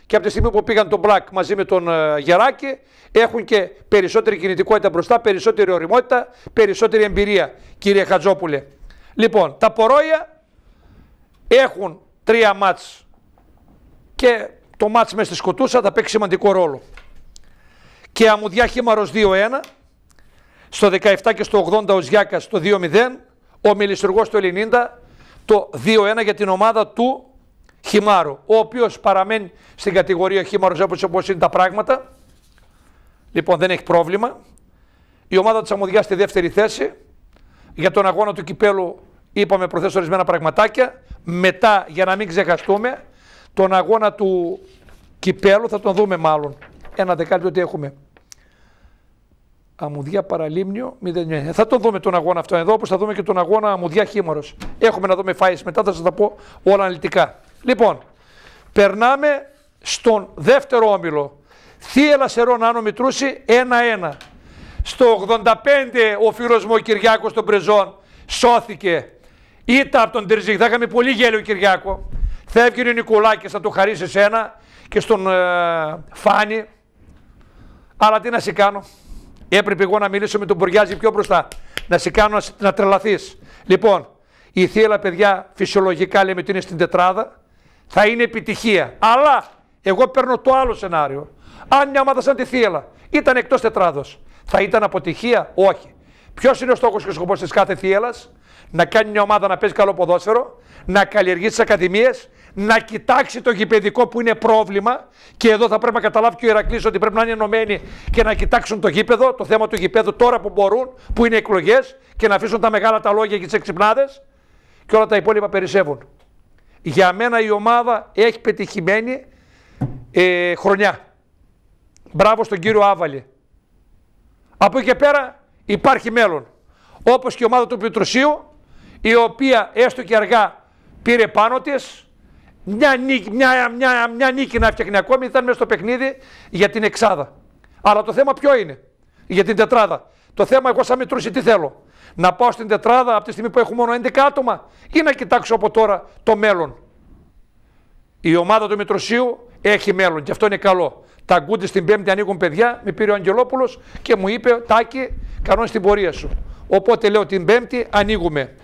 Και από τη στιγμή που πήγαν τον Μπλακ μαζί με τον uh, Γεράκη, έχουν και περισσότερη κινητικότητα μπροστά, περισσότερη οριμότητα, περισσότερη εμπειρία, κύριε Χατζόπουλε. Λοιπόν, τα πορόια έχουν τρία μάτς και το μάτς μες στη Σκοτούσα θα παίξει σημαντικό ρόλο. Και Αμμουδιά Χήμαρος 2-1, στο 17 και στο 80 ο Ζιάκας το 2-0, ο Μιλιστουργός το 90, το 2-1 για την ομάδα του Χιμάρου, ο οποίος παραμένει στην κατηγορία Χίμαρος όπως, όπως είναι τα πράγματα. Λοιπόν δεν έχει πρόβλημα. Η ομάδα της Αμμουδιά στη δεύτερη θέση. Για τον αγώνα του Κυπέλου είπαμε προθέσω ορισμένα πραγματάκια. Μετά, για να μην ξεχαστούμε, τον αγώνα του Κυπέλου θα τον δούμε μάλλον. Ένα δεκάλεπτο ότι έχουμε. Αμμουδιά Παραλίμνιο 0 Θα τον δούμε τον αγώνα αυτό εδώ, όπως θα δούμε και τον αγώνα Αμμουδιά Χήμαρος. Έχουμε να δούμε φάεις μετά, θα σας τα πω όλα αναλυτικά. Λοιπόν, περνάμε στον δεύτερο όμιλο. Θύελα Σερών Άνω Μητρούση 1-1. Στο 85 ο φίλος μου ο Κυριάκος των Πρεζών σώθηκε. Ήταν από τον Τερζίχ. Θα είχαμε πολύ γέλιο Κυριάκο. Θα έβγαινε ο Νικολάκης να το χαρίσει ένα και στον ε, Φάνη. Αλλά τι να σε κάνω. Έπρεπε εγώ να μιλήσω με τον Μπουριάζη πιο μπροστά. Να σε κάνω να τρελαθείς. Λοιπόν, η θύελα παιδιά φυσιολογικά λέμε ότι είναι στην τετράδα. Θα είναι επιτυχία. Αλλά εγώ παίρνω το άλλο σενάριο. Αν μια ομάδα σαν τη θύελα ήταν εκτός τετράδος, θα ήταν αποτυχία; Όχι. Ποιος είναι ο στόχος και ο σκοπός της κάθε θύελας, να κάνει μια ομάδα να παίζει καλό ποδόσφαιρο, να καλλιεργήσει τις ακαδημίες, να κοιτάξει το γηπαιδικό που είναι πρόβλημα και εδώ θα πρέπει να καταλάβει και ο Ηρακλής ότι πρέπει να είναι ενωμένοι και να κοιτάξουν το γήπεδο, το θέμα του γηπέδου τώρα που μπορούν, που είναι εκλογές και να αφήσουν τα μεγάλα τα λόγια και τις εξυπνάδες και όλα τα υπόλοιπα περισσεύουν. Για μένα η ομάδα έχει πετυχημένη ε, χρονιά. Μπράβο στον κύριο Άβαλη. Από εκεί και πέρα υπάρχει μέλλον. Όπως και η ομάδα του Πετρουσίου, η οποία έστω και αργά πήρε πάνω της, μια νίκη, μια, μια, μια νίκη να φτιάχνει ακόμη, ήταν μέσα στο παιχνίδι για την εξάδα. Αλλά το θέμα ποιο είναι, για την τετράδα. Το θέμα εγώ σαν Μητρούση τι θέλω, να πάω στην τετράδα από τη στιγμή που έχω μόνο 11 άτομα ή να κοιτάξω από τώρα το μέλλον; Η ομάδα του Μητροσίου έχει μέλλον και αυτό είναι καλό. Τα γκούντι στην Πέμπτη ανοίγουν παιδιά, με πήρε ο Αγγελόπουλος και μου είπε: Τάκη, κανόνες την πορεία σου. Οπότε λέω την Πέμπτη ανοίγουμε.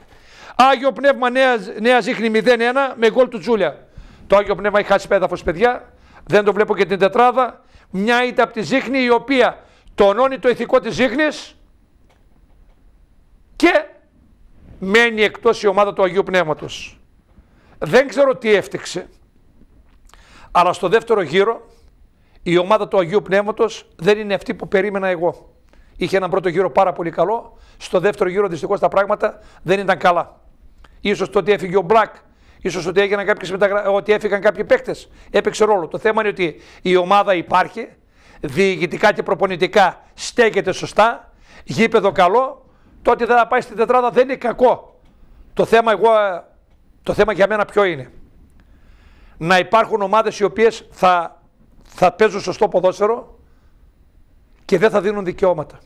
Άγιο Πνεύμα Νέα, νέα ζήχνη 0-1 με γκολ του Τζούλια. Το Άγιο Πνεύμα έχει χάσει πέδαφος, παιδιά. Δεν το βλέπω και την τετράδα. Μια ήττα από τη ζήχνη η οποία τονώνει το ηθικό της ζήχνη και μένει εκτός η ομάδα του Αγίου Πνεύματος. Δεν ξέρω τι έφτιαξε. Αλλά στο δεύτερο γύρο η ομάδα του Αγίου Πνεύματος δεν είναι αυτή που περίμενα εγώ. Είχε έναν πρώτο γύρο πάρα πολύ καλό. Στο δεύτερο γύρο δυστυχώς τα πράγματα δεν ήταν καλά. Ίσως το ότι έφυγε ο Μπλακ, ίσως ότι, έγιναν κάποιες μεταγρα... ότι έφυγαν κάποιοι παίκτες. Έπαιξε ρόλο. Το θέμα είναι ότι η ομάδα υπάρχει, διοικητικά και προπονητικά στέκεται σωστά, γήπεδο καλό, το ότι δεν θα πάει στην τετράδα δεν είναι κακό. Το θέμα, εγώ, το θέμα για μένα ποιο είναι να υπάρχουν ομάδες οι οποίες θα, θα παίζουν σωστό ποδόσφαιρο και δεν θα δίνουν δικαιώματα.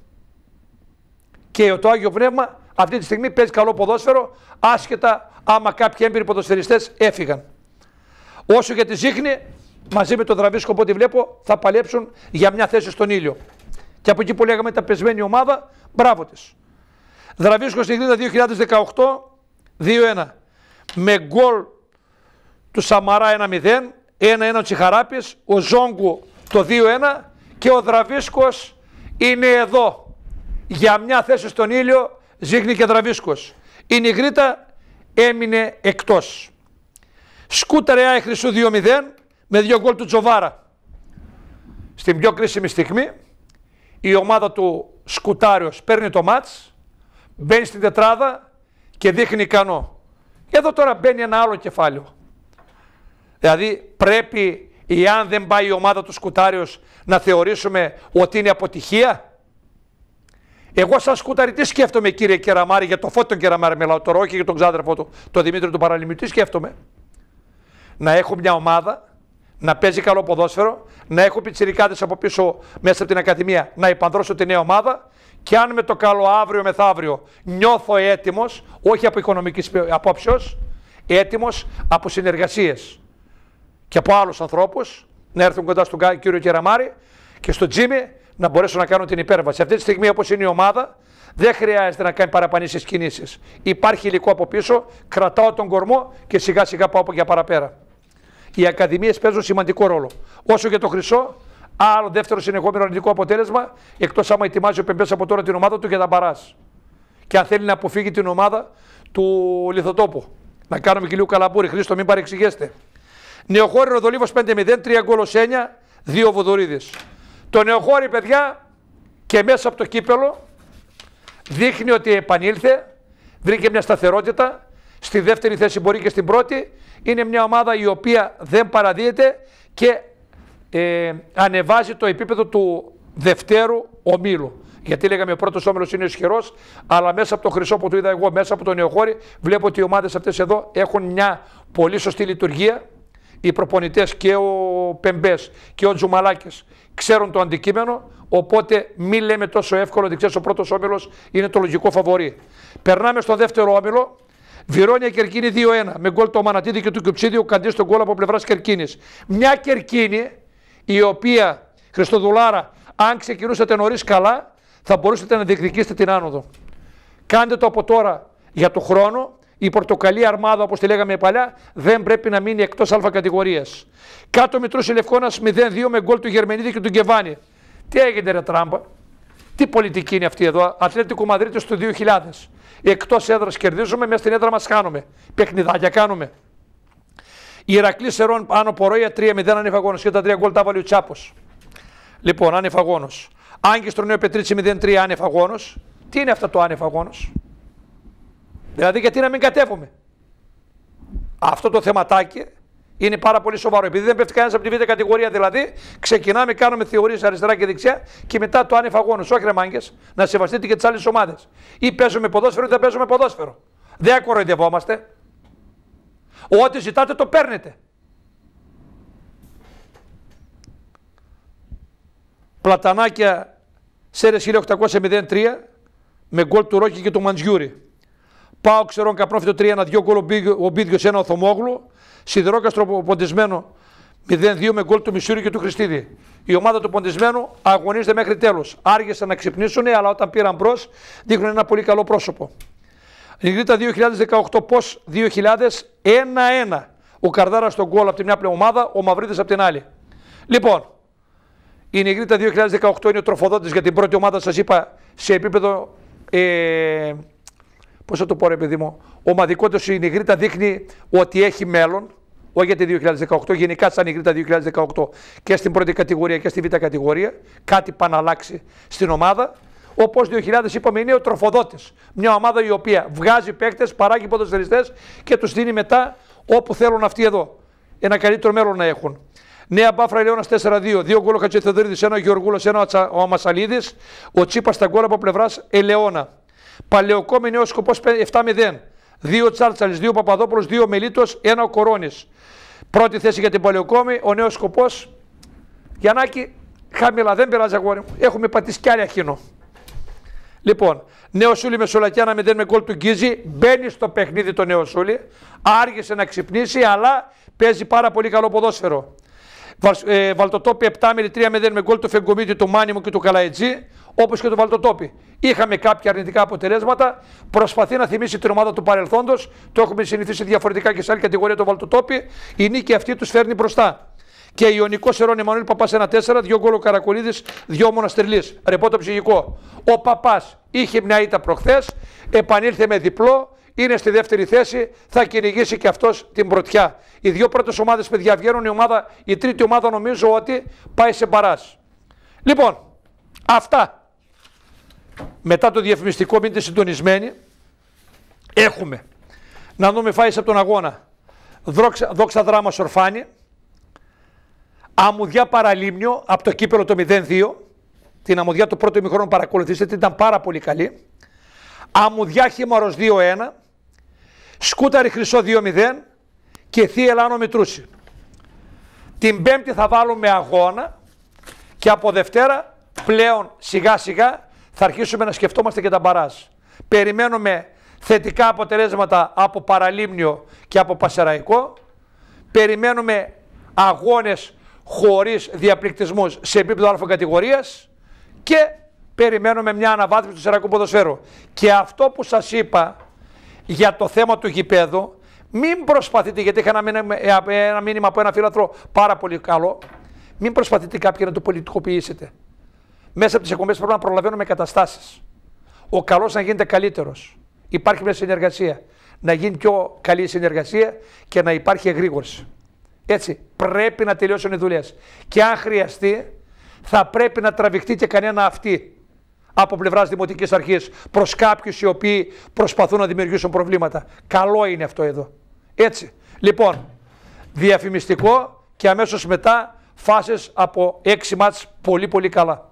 Και το Άγιο Πνεύμα αυτή τη στιγμή παίζει καλό ποδόσφαιρο άσχετα άμα κάποιοι έμπειροι ποδοσφαιριστές έφυγαν. Όσο για τη Ζήχνη, μαζί με τον Δραβίσκο από ό,τι βλέπω, θα παλέψουν για μια θέση στον ήλιο. Και από εκεί που λέγαμε τα πεσμένη ομάδα, μπράβο της. Δραβίσκο στην 2018, 2-1. Με γκολ του Σαμαρά 1-0, 1-1 ο Τσιχαράπης, ο Ζόγκου το 2-1 και ο Δραβίσκος είναι εδώ για μια θέση στον ήλιο Ζήχνη και Δραβίσκος. Η Νιγρήτα έμεινε εκτός. Σκούτερ Εάι Χρυσού 2-0 με δύο γκολ του Τζοβάρα. Στην πιο κρίσιμη στιγμή η ομάδα του Σκουτάριος παίρνει το μάτς, μπαίνει στην τετράδα και δείχνει ικανό. Εδώ τώρα μπαίνει ένα άλλο κεφάλαιο. Δηλαδή πρέπει, εάν δεν πάει η ομάδα του Σκουτάριος, να θεωρήσουμε ότι είναι αποτυχία; Εγώ σαν σκουτάρι τι σκέφτομαι κύριε Κεραμάρη, για το φώτο τον Κεραμάρη μιλάω τώρα, όχι για τον ξάδερφό του, τον Δημήτρη του Παραλιμίου, τι σκέφτομαι. Να έχω μια ομάδα, να παίζει καλό ποδόσφαιρο, να έχω πιτσιρικάδες από πίσω μέσα από την Ακαδημία, να υπανδρώσω τη νέα ομάδα και αν με το καλό αύριο μεθαύριο νιώθω έτοιμος, όχι από οικονομικής απόψεως, έτοιμος από συνεργασίες και από άλλους ανθρώπους να έρθουν κοντά στον κύριο Κεραμάρη και στο Τζίμι να μπορέσουν να κάνουν την υπέρβαση. Αυτή τη στιγμή, όπως είναι η ομάδα, δεν χρειάζεται να κάνει παραπανήσεις κινήσεις. Υπάρχει υλικό από πίσω, κρατάω τον κορμό και σιγά σιγά πάω για παραπέρα. Οι ακαδημίες παίζουν σημαντικό ρόλο. Όσο για το χρυσό, άλλο δεύτερο συνεχόμενο αρνητικό αποτέλεσμα, εκτός άμα ετοιμάζει ο Πεμπές από τώρα την ομάδα του για τα μπαράς. Και αν θέλει να αποφύγει την ομάδα του Λιθοτόπου. Να κάνουμε και λίγο καλαμπούρι. Χρήστο, μην παρεξηγέστε. Νεοχώρη Ροδολίβος 5-0, 3 γκολ 9, 2 Βοδωρίδης. Το Νεοχώρη, παιδιά, και μέσα από το κύπελο δείχνει ότι επανήλθε, βρήκε μια σταθερότητα, στη δεύτερη θέση μπορεί και στην πρώτη. Είναι μια ομάδα η οποία δεν παραδίδεται και ε, ανεβάζει το επίπεδο του δευτέρου ομίλου. Γιατί λέγαμε ο πρώτος όμιλος είναι ισχυρός, αλλά μέσα από το χρυσό που του είδα εγώ, μέσα από το νεοχώρι, βλέπω ότι οι ομάδες αυτές εδώ έχουν μια πολύ σωστή λειτουργία οι προπονητές και ο Πεμπές και ο Τζουμαλάκης ξέρουν το αντικείμενο. Οπότε μην λέμε τόσο εύκολο ότι ξέρεις ο πρώτος όμιλος είναι το λογικό φαβορή. Περνάμε στο δεύτερο όμιλο. Βιρόνια Κερκίνη 2-1 με γκολ το Μανατίδη και του Κιουψίδη καντί στον γκολ από πλευράς Κερκίνης. Μια Κερκίνη η οποία Χριστοδουλάρα, αν ξεκινούσατε νωρίς καλά, θα μπορούσατε να διεκδικήσετε την άνοδο. Κάντε το από τώρα για το χρόνο η πορτοκαλί αρμάδα, όπως τη λέγαμε παλιά, δεν πρέπει να μείνει εκτός Α κατηγορίας. Κάτω Μητρούση Λευκόνα 0-2 με γκολ του Γερμανίδη και του Γκεβάνη. Τι έγινε, ρε τράμπα; Τι πολιτική είναι αυτή εδώ; Ατλέτικο Μαδρίτη του 2000. Εκτός έδρας κερδίζουμε, μέσα στην έδρα μας χάνουμε. Παιχνιδάκια κάνουμε. Η Ηρακλή Σερών πάνω πορεία 3-0 ανεφαγόνο και τα 3 γκολ τα βάλει ο Τσάπος. Λοιπόν, ανεφαγόνο. Άγκιστρο Νέο Πετρίτσι 0-3 ανεφαγόνο. Τι είναι αυτό το ανεφαγόνο. Δηλαδή γιατί να μην κατέβουμε; Αυτό το θεματάκι Είναι πάρα πολύ σοβαρό. Επειδή δεν πέφτει κανένας από τη β' κατηγορία δηλαδή, ξεκινάμε, κάνουμε θεωρίες αριστερά και δεξιά και μετά το άνευ αγώνου. Όχι ρε μάγκες, να σεβαστείτε και τις άλλες ομάδες. Ή παίζουμε ποδόσφαιρο ή δεν παίζουμε ποδόσφαιρο. Δεν ακοροϊδευόμαστε. Ό,τι ζητάτε το παίρνετε. Πλατανάκια Σέρες 1803 με γκολ του Ρόκη και του Μαντζιούρι. Πάω ξερών καπνόφιτο 3-1, 2 γκολ ο Μπίδιο, ένα ο Θωμόγλου. Σιδηρόκαστρο ποντισμένο 0-2 με γκολ του Μισούρη και του Χριστίδη. Η ομάδα του ποντισμένου αγωνίζεται μέχρι τέλος. Άργησαν να ξυπνήσουν, αλλά όταν πήραν μπρος δείχνουν ένα πολύ καλό πρόσωπο. Νιγρίτα 2018, πώς 2000-1-1. Ο Καρδάρας στον γκολ από τη μια ομάδα, ο Μαυρίδης από την άλλη. Λοιπόν, η Νιγρίτα 2018 είναι ο τροφοδότης για την πρώτη ομάδα, σας είπα, σε επίπεδο. Ε, Πώς θα το πω, ρε παιδί μου, ομαδικότητα η Νιγρίτα δείχνει ότι έχει μέλλον. Όχι για τη 2018, γενικά σαν Νιγρίτα 2018 και στην πρώτη κατηγορία και στη β' κατηγορία. Κάτι πάνε να αλλάξει στην ομάδα. Όπως 2000 είπαμε είναι ο τροφοδότης. Μια ομάδα η οποία βγάζει παίκτες, παράγει ποδοσφαιριστές και τους δίνει μετά όπου θέλουν αυτοί εδώ. Ένα καλύτερο μέλλον να έχουν. Νέα Μπάφρα Ελαιώνας 4-2. Δύο γκολ ο Χατζηθεδρίδη, ένα ο Γεωργούλο, ένα ο Αμασαλίδης. Ο Τσίπας στα γκολ από πλευράς Ελαιώνα. Παλαιοκόμη νέο σκοπό 7-0. Δύο Τσάρτσαλης, δύο Παπαδόπουλος, δύο Μελίτος, ένα ο Κορώνης. Πρώτη θέση για την Παλαιοκόμη, ο νέος σκοπός. Γιαννάκη, χαμηλά, δεν πειράζει αγόρι μου. Έχουμε πατήσει κι άλλη Λοιπόν, νέο Σούλη με Σολακιά να 0 με γκολ του Γκίζη. Μπαίνει στο παιχνίδι το νέο Σούλη. Άργησε να ξυπνήσει, αλλά παίζει πάρα πολύ καλό ποδόσφαιρο. Ε, Βαλτοτόπι 7 με 3 με 0 με γκολ του Φεγκομίτη, του Μάνιμου και του Καλαϊτζή, όπως και του Βαλτοτόπι. Είχαμε κάποια αρνητικά αποτελέσματα. Προσπαθεί να θυμίσει την ομάδα του παρελθόντος. Το έχουμε συνηθίσει διαφορετικά και σε άλλη κατηγορία το Βαλτοτόπι. Η νίκη αυτή τους φέρνει μπροστά. Και Ιωνικό Ερών Εμμανουήλ Παπάς 1-4, δύο γκολ ο Καρακολίδης, δύο μοναστερλή. Ρεπότο ψυχικό. Ο Παπάς είχε μια ήττα προχθές, επανήλθε με διπλό, είναι στη δεύτερη θέση, θα κυνηγήσει και αυτός την πρωτιά. Οι δύο πρώτες ομάδες, παιδιά, βγαίνουν. Η, ομάδα, η τρίτη ομάδα νομίζω ότι πάει σε παρά. Λοιπόν, αυτά. Μετά το διαφημιστικό, μείνετε συντονισμένοι. Έχουμε να δούμε φάεις από τον αγώνα. Δόξα, δόξα δράμα Σορφάνη. Αμμουδιά Παραλίμνιο από το κύπελο το 0-2. Την αμμουδιά του πρώτου ημιχρόνου παρακολουθήσετε, ήταν πάρα πολύ καλή. Αμμουδιά Χήμαρος 2-1. Σκούταρη Χρυσό 2-0 και Θεία Ελάνο Μητρούση. Την Πέμπτη θα βάλουμε αγώνα και από Δευτέρα πλέον σιγά σιγά θα αρχίσουμε να σκεφτόμαστε και τα μπαράζ. Περιμένουμε θετικά αποτελέσματα από Παραλίμνιο και από Πασεραϊκό. Περιμένουμε αγώνες χωρίς διαπληκτισμούς σε επίπεδο α κατηγορίας και περιμένουμε μια αναβάθμιση του Σερακού Ποδοσφαίρου. Και αυτό που σας είπα για το θέμα του γηπέδου, μην προσπαθείτε, γιατί είχα ένα μήνυμα, ένα μήνυμα από ένα φίλαθρο πάρα πολύ καλό, μην προσπαθείτε κάποιοι να το πολιτικοποιήσετε. Μέσα από τις εκπομπές πρέπει να προλαβαίνουμε καταστάσεις. Ο καλός να γίνεται καλύτερος. Υπάρχει μια συνεργασία. Να γίνει πιο καλή η συνεργασία και να υπάρχει εγρήγορση. Έτσι, πρέπει να τελειώσουν οι δουλειές. Και αν χρειαστεί, θα πρέπει να τραβηχτεί και κανένα αυτή από πλευράς Δημοτικής Αρχής προς κάποιους οι οποίοι προσπαθούν να δημιουργήσουν προβλήματα. Καλό είναι αυτό εδώ. Έτσι. Λοιπόν, διαφημιστικό και αμέσως μετά φάσεις από έξι μάτς πολύ πολύ καλά.